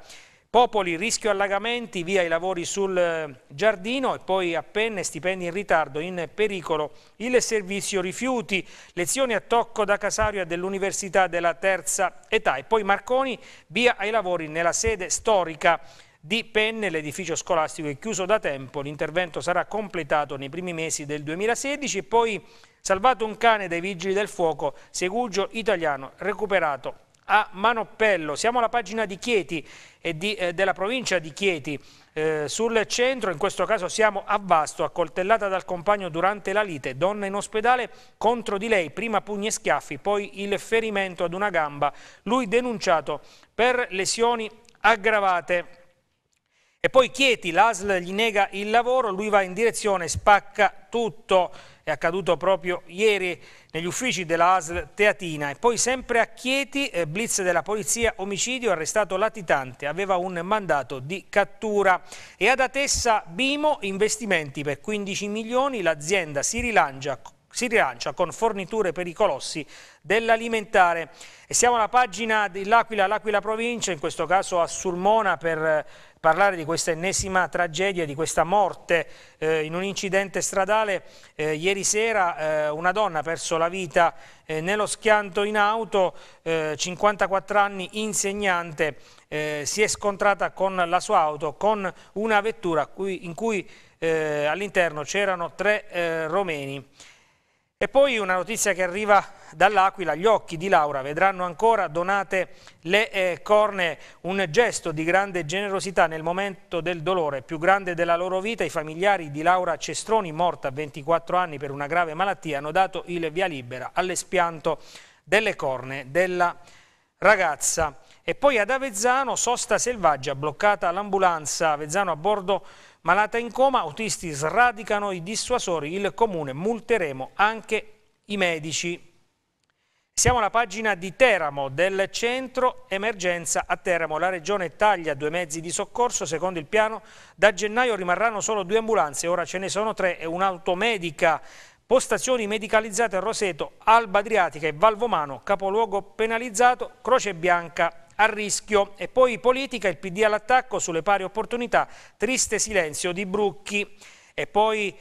Popoli, rischio allagamenti, via i lavori sul eh, giardino e poi a penne, stipendi in ritardo, in pericolo il servizio rifiuti, lezioni a tocco da Casario dell'Università della Terza Età. E poi Marconi, via ai lavori nella sede storica di Penne, l'edificio scolastico è chiuso da tempo, l'intervento sarà completato nei primi mesi del 2016 e poi salvato un cane dai vigili del fuoco, segugio italiano recuperato a Manoppello. Siamo alla pagina di Chieti e di, eh, della provincia di Chieti. Eh, sul centro, in questo caso siamo a Vasto, accoltellata dal compagno durante la lite, donna in ospedale contro di lei, prima pugni e schiaffi, poi il ferimento ad una gamba, lui denunciato per lesioni aggravate. E poi Chieti, l'ASL gli nega il lavoro, lui va in direzione, spacca tutto, è accaduto proprio ieri negli uffici della ASL Teatina. E poi sempre a Chieti, eh, blitz della polizia, omicidio, arrestato latitante, aveva un mandato di cattura. E ad Atessa Bimo, investimenti per 15 milioni, l'azienda si rilancia si rilancia con forniture per i colossi dell'alimentare. E siamo alla pagina dell'Aquila, l'Aquila provincia, in questo caso a Sulmona, per parlare di questa ennesima tragedia, di questa morte eh, in un incidente stradale. Eh, ieri sera eh, una donna ha perso la vita eh, nello schianto in auto, 54 eh, anni, insegnante, eh, si è scontrata con la sua auto, con una vettura in cui all'interno c'erano tre romeni. E poi una notizia che arriva dall'Aquila, gli occhi di Laura vedranno ancora donate le eh, corne, un gesto di grande generosità nel momento del dolore più grande della loro vita. I familiari di Laura Cestroni, morta a 24 anni per una grave malattia, hanno dato il via libera all'espianto delle corne della ragazza. E poi ad Avezzano, sosta selvaggia, bloccata l'ambulanza Avezzano a bordo Malata in coma, autisti sradicano i dissuasori, il comune multeremo anche i medici. Siamo alla pagina di Teramo, del centro emergenza a Teramo. La regione taglia due mezzi di soccorso, secondo il piano da gennaio rimarranno solo due ambulanze, ora ce ne sono tre e un'auto medica. Postazioni medicalizzate a Roseto, Alba Adriatica e Valvomano, capoluogo penalizzato, Croce Bianca a rischio. E poi politica, il PD all'attacco sulle pari opportunità, triste silenzio di Brucchi. E poi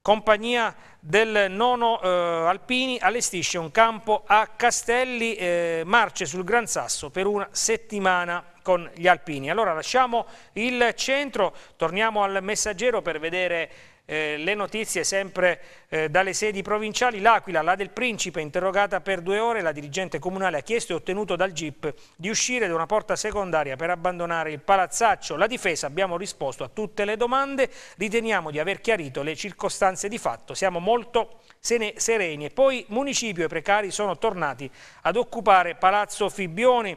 compagnia del nono eh, Alpini allestisce un campo a Castelli, eh, marce sul Gran Sasso per una settimana con gli alpini. Allora lasciamo il centro, torniamo al messaggero per vedere eh, le notizie sempre eh, dalle sedi provinciali. L'Aquila, la del Principe, interrogata per due ore, la dirigente comunale ha chiesto e ottenuto dal GIP di uscire da una porta secondaria per abbandonare il palazzaccio. La difesa abbiamo risposto a tutte le domande, riteniamo di aver chiarito le circostanze di fatto, siamo molto sereni. E poi municipio e precari sono tornati ad occupare Palazzo Fibbioni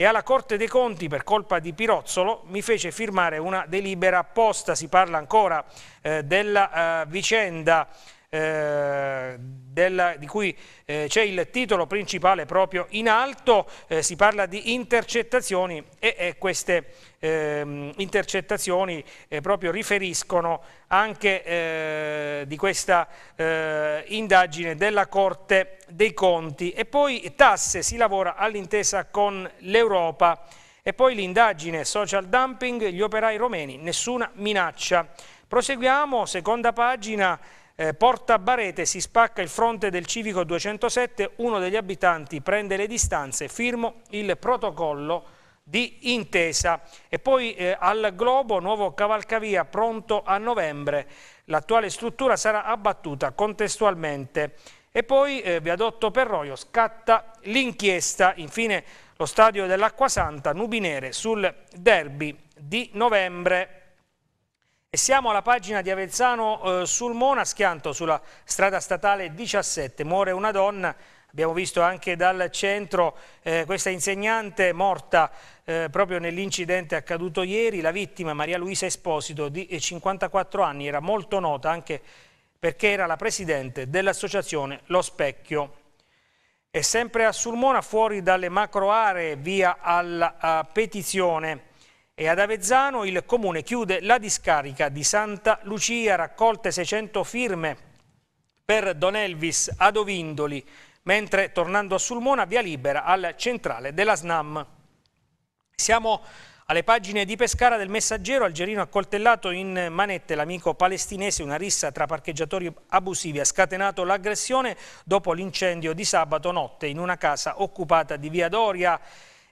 e alla Corte dei Conti per colpa di Pirozzolo mi fece firmare una delibera apposta, si parla ancora eh, della eh, vicenda eh, della, di cui eh, c'è il titolo principale proprio in alto, eh, si parla di intercettazioni e, e queste ehm, intercettazioni eh, proprio riferiscono anche eh, di questa indagine della Corte dei Conti. E poi tasse, si lavora all'intesa con l'Europa e poi l'indagine social dumping, gli operai romeni, nessuna minaccia. Proseguiamo, seconda pagina, eh, Porta Barete si spacca il fronte del civico 207, uno degli abitanti prende le distanze, firmo il protocollo di intesa. E poi eh, al Globo, nuovo cavalcavia pronto a novembre, l'attuale struttura sarà abbattuta contestualmente. E poi eh, viadotto Perroio, scatta l'inchiesta, infine lo stadio dell'Acquasanta, nubi nere sul derby di novembre. E siamo alla pagina di Avezzano eh, sul Mona, schianto sulla strada statale 17. Muore una donna, abbiamo visto anche dal centro eh, questa insegnante morta eh, proprio nell'incidente accaduto ieri. La vittima, Maria Luisa Esposito, di 54 anni, era molto nota anche perché era la presidente dell'associazione Lo Specchio. E sempre a Sulmona, fuori dalle macro aree, via alla petizione e ad Avezzano il comune chiude la discarica di Santa Lucia, raccolte 600 firme per Don Elvis ad Ovindoli, mentre tornando a Sulmona via libera al centrale della SNAM. Siamo Alle pagine di Pescara del Messaggero, Algerino ha coltellato in manette l'amico palestinese, una rissa tra parcheggiatori abusivi ha scatenato l'aggressione dopo l'incendio di sabato notte in una casa occupata di via Doria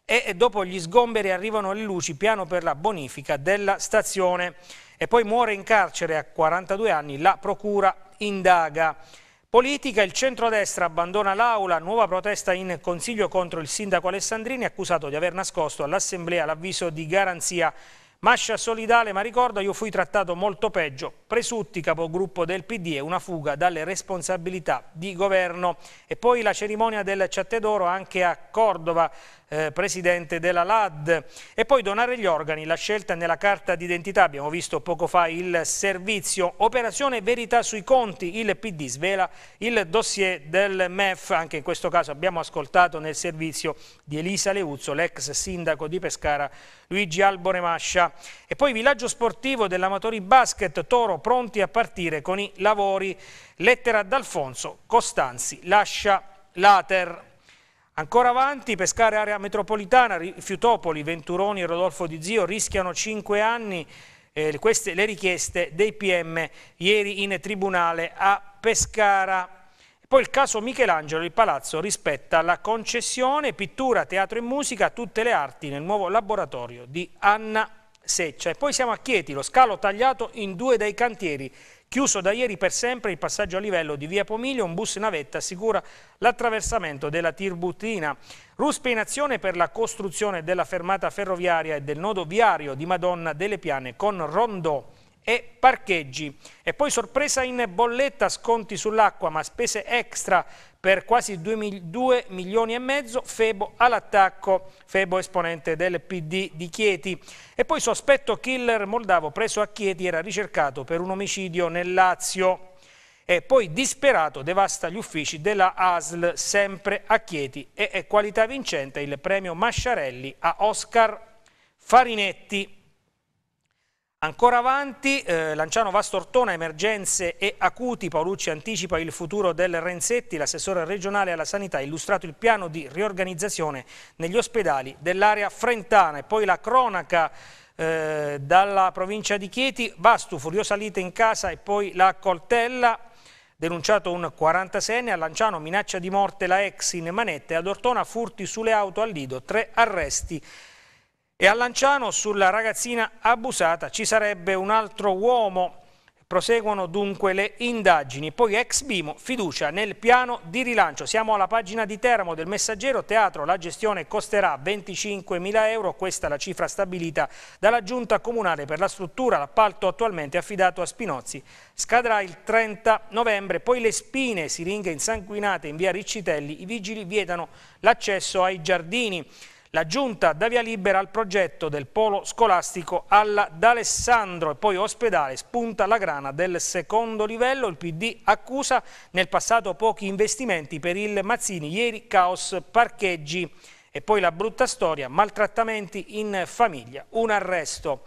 e dopo gli sgomberi arrivano le luci piano per la bonifica della stazione e poi muore in carcere a 42 anni, la procura indaga. Politica, il centrodestra abbandona l'aula, nuova protesta in consiglio contro il sindaco Alessandrini accusato di aver nascosto all'assemblea l'avviso di garanzia Mascia solidale, ma ricorda io fui trattato molto peggio. Presutti, capogruppo del PD, e una fuga dalle responsabilità di governo. E poi la cerimonia del Ciatte d'Oro anche a Cordova, eh, presidente della LAD. E poi donare gli organi, la scelta nella carta d'identità, abbiamo visto poco fa il servizio. Operazione Verità sui conti, il PD svela il dossier del MEF, anche in questo caso abbiamo ascoltato nel servizio di Elisa Leuzzo, l'ex sindaco di Pescara, Luigi Albore Mascia. E poi villaggio sportivo dell'Amatori Basket, Toro pronti a partire con i lavori. Lettera d'Alfonso, Costanzi lascia l'Ater. Ancora avanti, pescare area metropolitana, Fiutopoli, Venturoni e Rodolfo Di Zio rischiano 5 anni. Eh, queste le richieste dei PM ieri in tribunale a Pescara. Poi il caso Michelangelo, il palazzo rispetta la concessione, pittura, teatro e musica, tutte le arti nel nuovo laboratorio di Anna Seccia. E poi siamo a Chieti, lo scalo tagliato in due dei cantieri Chiuso da ieri per sempre il passaggio a livello di via Pomiglio, un bus navetta assicura l'attraversamento della Tirbutina. Ruspe in azione per la costruzione della fermata ferroviaria e del nodo viario di Madonna delle Piane con rondò e parcheggi. E poi sorpresa in bolletta, sconti sull'acqua ma spese extra per quasi 2 milioni e mezzo, Febo all'attacco, Febo esponente del PD di Chieti. E poi sospetto killer moldavo preso a Chieti era ricercato per un omicidio nel Lazio. E poi disperato devasta gli uffici della ASL sempre a Chieti e è qualità vincente il premio Masciarelli a Oscar Farinetti. Ancora avanti, eh, Lanciano Vastortona, emergenze e acuti, Paolucci anticipa il futuro del Renzetti, l'assessore regionale alla sanità ha illustrato il piano di riorganizzazione negli ospedali dell'area frentana. E poi la cronaca eh, dalla provincia di Chieti, Vastu, furiosa lite in casa e poi la coltella, denunciato un 46enne, a Lanciano minaccia di morte la ex in manette, ad Ortona furti sulle auto al Lido, tre arresti. E a Lanciano sulla ragazzina abusata ci sarebbe un altro uomo. Proseguono dunque le indagini. Poi ex Bimo, fiducia nel piano di rilancio. Siamo alla pagina di Teramo del Messaggero Teatro. La gestione costerà 25 mila euro. Questa è la cifra stabilita dalla Giunta Comunale per la struttura. L'appalto attualmente affidato a Spinozzi. Scadrà il 30 novembre. Poi le spine, siringhe insanguinate in via Riccitelli. I vigili vietano l'accesso ai giardini. La Giunta dà via libera al progetto del polo scolastico alla D'Alessandro e poi ospedale spunta la grana del secondo livello. Il PD accusa nel passato pochi investimenti per il Mazzini, ieri caos parcheggi e poi la brutta storia, maltrattamenti in famiglia, un arresto.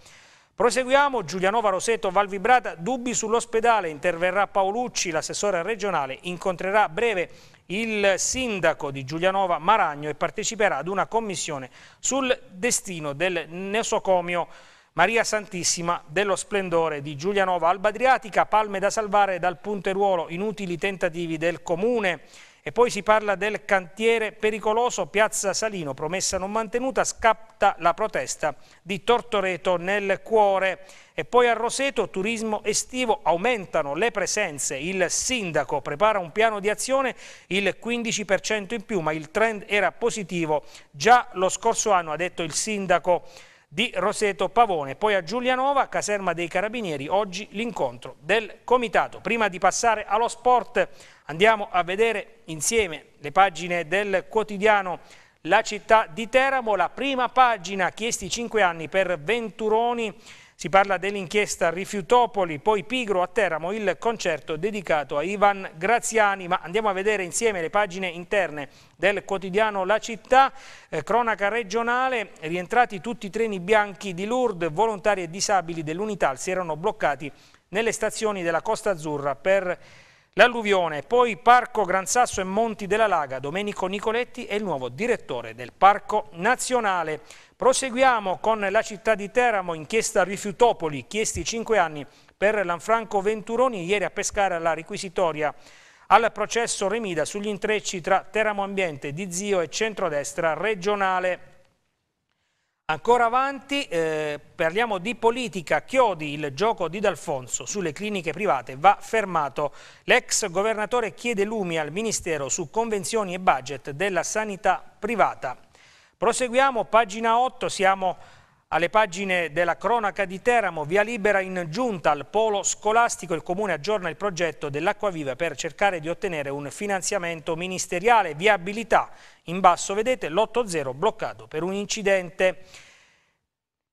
Proseguiamo, Giulianova Roseto Valvibrata, dubbi sull'ospedale, interverrà Paolucci, l'assessore regionale, incontrerà breve il sindaco di Giulianova Maragno e parteciperà ad una commissione sul destino del nosocomio Maria Santissima dello Splendore di Giulianova Alba Adriatica, palme da salvare dal punteruolo, inutili tentativi del comune. E poi si parla del cantiere pericoloso, Piazza Salino, promessa non mantenuta, scatta la protesta di Tortoreto nel cuore. E poi a Roseto, turismo estivo, aumentano le presenze, il sindaco prepara un piano di azione, il 15% in più, ma il trend era positivo già lo scorso anno, ha detto il sindaco di Roseto Pavone. Poi a Giulianova, caserma dei Carabinieri, oggi l'incontro del comitato. Prima di passare allo sport andiamo a vedere insieme le pagine del quotidiano La città di Teramo, la prima pagina, chiesti 5 anni per Venturoni, si parla dell'inchiesta Rifiutopoli, poi Pigro a Teramo, il concerto dedicato a Ivan Graziani, ma andiamo a vedere insieme le pagine interne del quotidiano La Città, eh, cronaca regionale, rientrati tutti i treni bianchi di Lourdes, volontari e disabili dell'Unital si erano bloccati nelle stazioni della Costa Azzurra per l'alluvione, poi Parco Gran Sasso e Monti della Laga, Domenico Nicoletti è il nuovo direttore del Parco Nazionale. Proseguiamo con la città di Teramo, inchiesta Rifiutopoli, chiesti 5 anni per Lanfranco Venturoni, ieri a Pescara la requisitoria al processo Remida sugli intrecci tra Teramo Ambiente, Di Zio e centrodestra regionale. Ancora avanti eh, parliamo di politica, Chiodi, il gioco di D'Alfonso sulle cliniche private va fermato. L'ex governatore chiede lumi al Ministero su convenzioni e budget della sanità privata. Proseguiamo, pagina 8, siamo alle pagine della cronaca di Teramo, via libera in giunta al polo scolastico, il Comune aggiorna il progetto dell'Acqua Viva per cercare di ottenere un finanziamento ministeriale, viabilità. In basso, vedete l'8-0 bloccato per un incidente.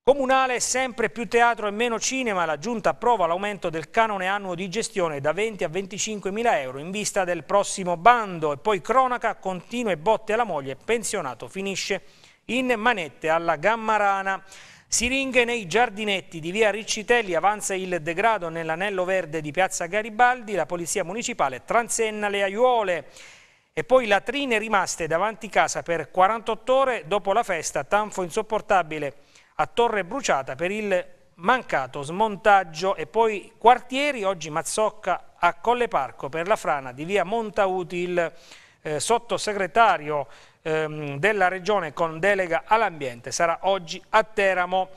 Comunale, sempre più teatro e meno cinema, la Giunta approva l'aumento del canone annuo di gestione da 20 a 25 mila euro in vista del prossimo bando. E poi cronaca, continue botte alla moglie, pensionato, finisce in manette alla Gammarana. Siringhe nei giardinetti di via Riccitelli avanza il degrado nell'anello verde di piazza Garibaldi, la polizia municipale transenna le aiuole. E poi latrine rimaste davanti casa per 48 ore dopo la festa, tanfo insopportabile a Torre Bruciata per il mancato smontaggio. E poi quartieri, oggi Mazzocca a Colle Parco per la frana di via Montauti, il eh, sottosegretario ehm, della Regione con delega all'ambiente sarà oggi a Teramo.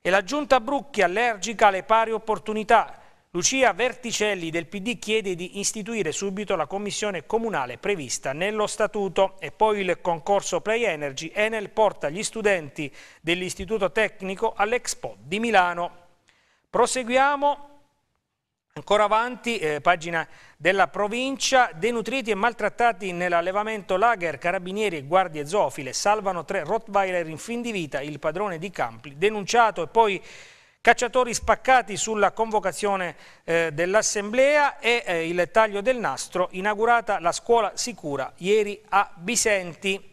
E la Giunta Brucchi allergica alle pari opportunità. Lucia Verticelli del PD chiede di istituire subito la commissione comunale prevista nello statuto e poi il concorso Play Energy. Enel porta gli studenti dell'Istituto Tecnico all'Expo di Milano. Proseguiamo Ancora avanti, eh, pagina della provincia, denutriti e maltrattati nell'allevamento Lager, carabinieri e guardie zoofile salvano tre Rottweiler in fin di vita, il padrone di Campli, denunciato e poi cacciatori spaccati sulla convocazione eh, dell'assemblea e eh, il taglio del nastro, inaugurata la scuola sicura ieri a Bisenti.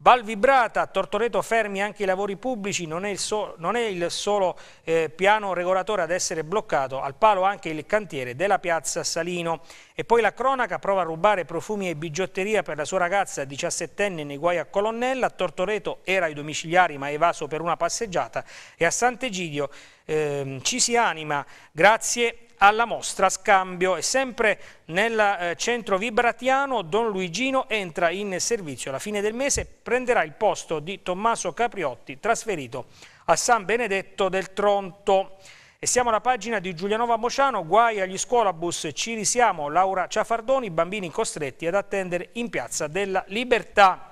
Val Vibrata, a Tortoreto fermi anche i lavori pubblici, non è il, so, non è il solo eh, piano regolatore ad essere bloccato, al palo anche il cantiere della piazza Salino. E poi la cronaca prova a rubare profumi e bigiotteria per la sua ragazza 17enne nei guai a Colonnella, a Tortoreto era ai domiciliari ma evaso per una passeggiata e a Sant'Egidio eh, ci si anima grazie alla mostra Scambio e sempre nel eh, centro vibratiano Don Luigino entra in servizio alla fine del mese prenderà il posto di Tommaso Capriotti trasferito a San Benedetto del Tronto. E siamo alla pagina di Giulianova Mociano, guai agli scuolabus, ci risiamo, Laura Ciafardoni, bambini costretti ad attendere in piazza della Libertà.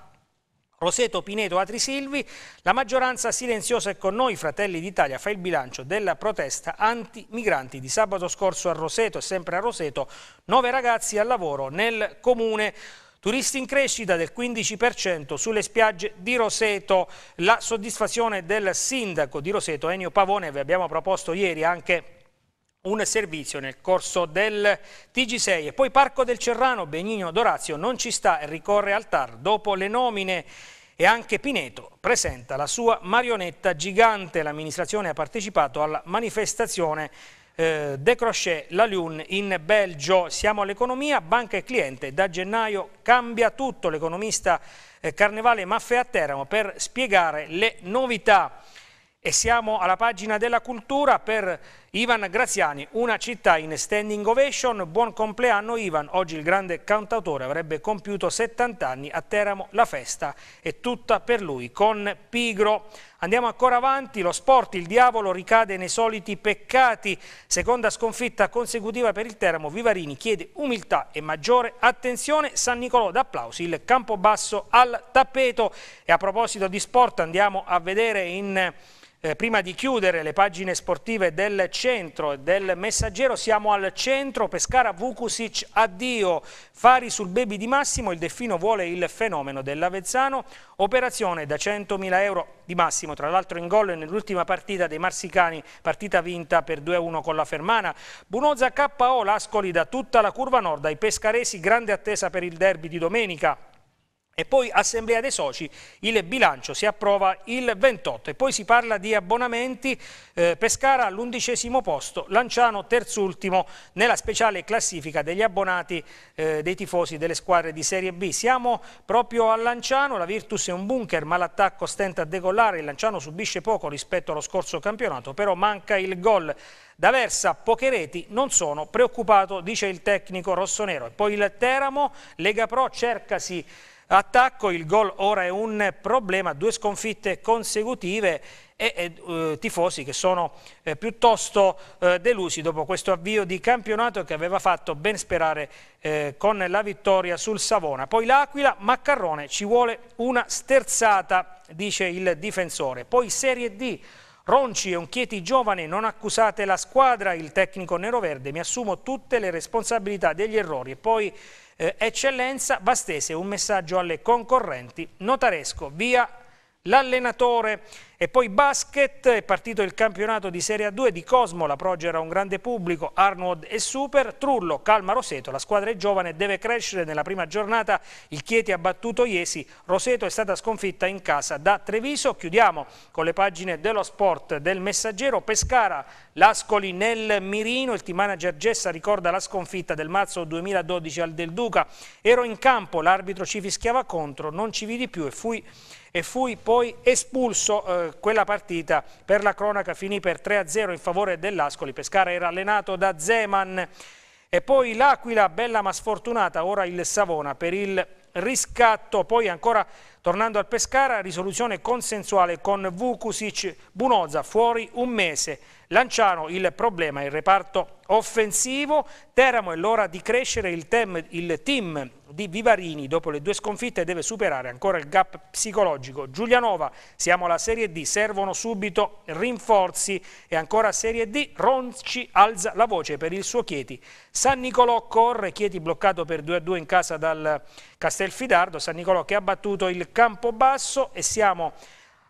Roseto, Pineto, Atri Silvi, la maggioranza silenziosa è con noi, Fratelli d'Italia fa il bilancio della protesta anti-migranti di sabato scorso a Roseto sempre a Roseto, nove ragazzi al lavoro nel comune. Turisti in crescita del 15% sulle spiagge di Roseto, la soddisfazione del sindaco di Roseto Ennio Pavone, vi abbiamo proposto ieri anche un servizio nel corso del TG6 e poi Parco del Cerrano, Benigno Dorazio non ci sta e ricorre al TAR dopo le nomine e anche Pineto presenta la sua marionetta gigante. L'amministrazione ha partecipato alla manifestazione eh, Decrochet La Lune in Belgio. Siamo all'economia, banca e cliente. Da gennaio cambia tutto. L'economista eh, Carnevale Maffea Teramo per spiegare le novità. E siamo alla pagina della cultura per Ivan Graziani, una città in standing ovation. Buon compleanno Ivan, oggi il grande cantautore avrebbe compiuto 70 anni, a Teramo la festa è tutta per lui, con Pigro. Andiamo ancora avanti, lo sport, il diavolo ricade nei soliti peccati, seconda sconfitta consecutiva per il Teramo, Vivarini chiede umiltà e maggiore attenzione, San Nicolò d'applausi, il campo basso al tappeto e a proposito di sport andiamo a vedere in eh, prima di chiudere le pagine sportive del centro e del messaggero, siamo al centro, Pescara Vukusic addio, Fari sul baby di Massimo, il Delfino vuole il fenomeno dell'Avezzano, operazione da 100.000 euro di Massimo, tra l'altro in gol nell'ultima partita dei Marsicani, partita vinta per 2-1 con la Fermana, Bunoza KO, l'Ascoli da tutta la curva nord, ai pescaresi grande attesa per il derby di domenica, e poi assemblea dei soci, il bilancio si approva il 28 e poi si parla di abbonamenti, eh, Pescara all'undicesimo posto, Lanciano terzultimo nella speciale classifica degli abbonati eh, dei tifosi delle squadre di Serie B. Siamo proprio a Lanciano, la Virtus è un bunker ma l'attacco stenta a decollare, il Lanciano subisce poco rispetto allo scorso campionato, però manca il gol. D'Aversa poche reti, non sono preoccupato, dice il tecnico rossonero. E poi il Teramo, Lega Pro cercasi attacco, il gol ora è un problema, due sconfitte consecutive e, e eh, tifosi che sono eh, piuttosto eh, delusi dopo questo avvio di campionato che aveva fatto ben sperare eh, con la vittoria sul Savona. Poi l'Aquila, Maccarrone, ci vuole una sterzata, dice il difensore. Poi Serie D, Ronci è un Chieti giovane, non accusate la squadra, il tecnico nero-verde, mi assumo tutte le responsabilità degli errori e poi eh, eccellenza, Vastese un messaggio alle concorrenti, Notaresco via l'allenatore e poi basket, è partito il campionato di Serie A2 di Cosmo, la Proge era un grande pubblico, Arnold e Super, Trullo, Calma Roseto, la squadra è giovane, deve crescere nella prima giornata, il Chieti ha battuto Iesi, Roseto è stata sconfitta in casa da Treviso, chiudiamo con le pagine dello sport del Messaggero, Pescara, L'Ascoli nel Mirino, il team manager Gessa ricorda la sconfitta del marzo 2012 al Del Duca, ero in campo, l'arbitro ci fischiava contro, non ci vidi più e fui e fui poi espulso eh, quella partita per la cronaca finì per 3-0 in favore dell'Ascoli, Pescara era allenato da Zeman. E poi l'Aquila, bella ma sfortunata, ora il Savona per il riscatto, poi ancora tornando al Pescara, risoluzione consensuale con Vukusic, Bunoza fuori un mese, Lanciano il problema, il reparto offensivo, Teramo è l'ora di crescere, il, tem, il team di Vivarini. Dopo le due sconfitte deve superare ancora il gap psicologico. Giulianova, siamo alla Serie D, servono subito rinforzi. E ancora Serie D, Ronci alza la voce per il suo Chieti. San Nicolò corre, Chieti bloccato per 2-2 in casa dal Castelfidardo, San Nicolò che ha battuto il Campobasso e siamo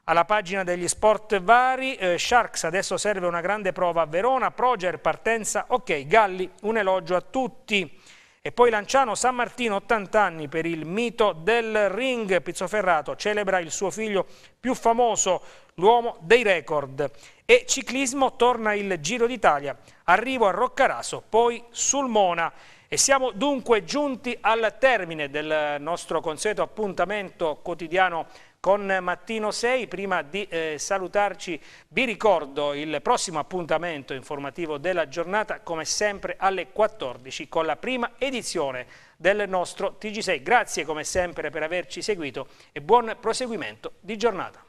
alla pagina degli sport vari, eh, Sharks adesso serve una grande prova a Verona, Proger partenza, ok, Galli un elogio a tutti. E poi Lanciano San Martino, 80 anni per il mito del ring, Pizzoferrato celebra il suo figlio più famoso, l'uomo dei record. E ciclismo torna il Giro d'Italia, arrivo a Roccaraso, poi sul Mona. E siamo dunque giunti al termine del nostro consueto appuntamento quotidiano con Mattino 6. Prima di eh, salutarci vi ricordo il prossimo appuntamento informativo della giornata come sempre alle 14 con la prima edizione del nostro TG6. Grazie come sempre per averci seguito e buon proseguimento di giornata.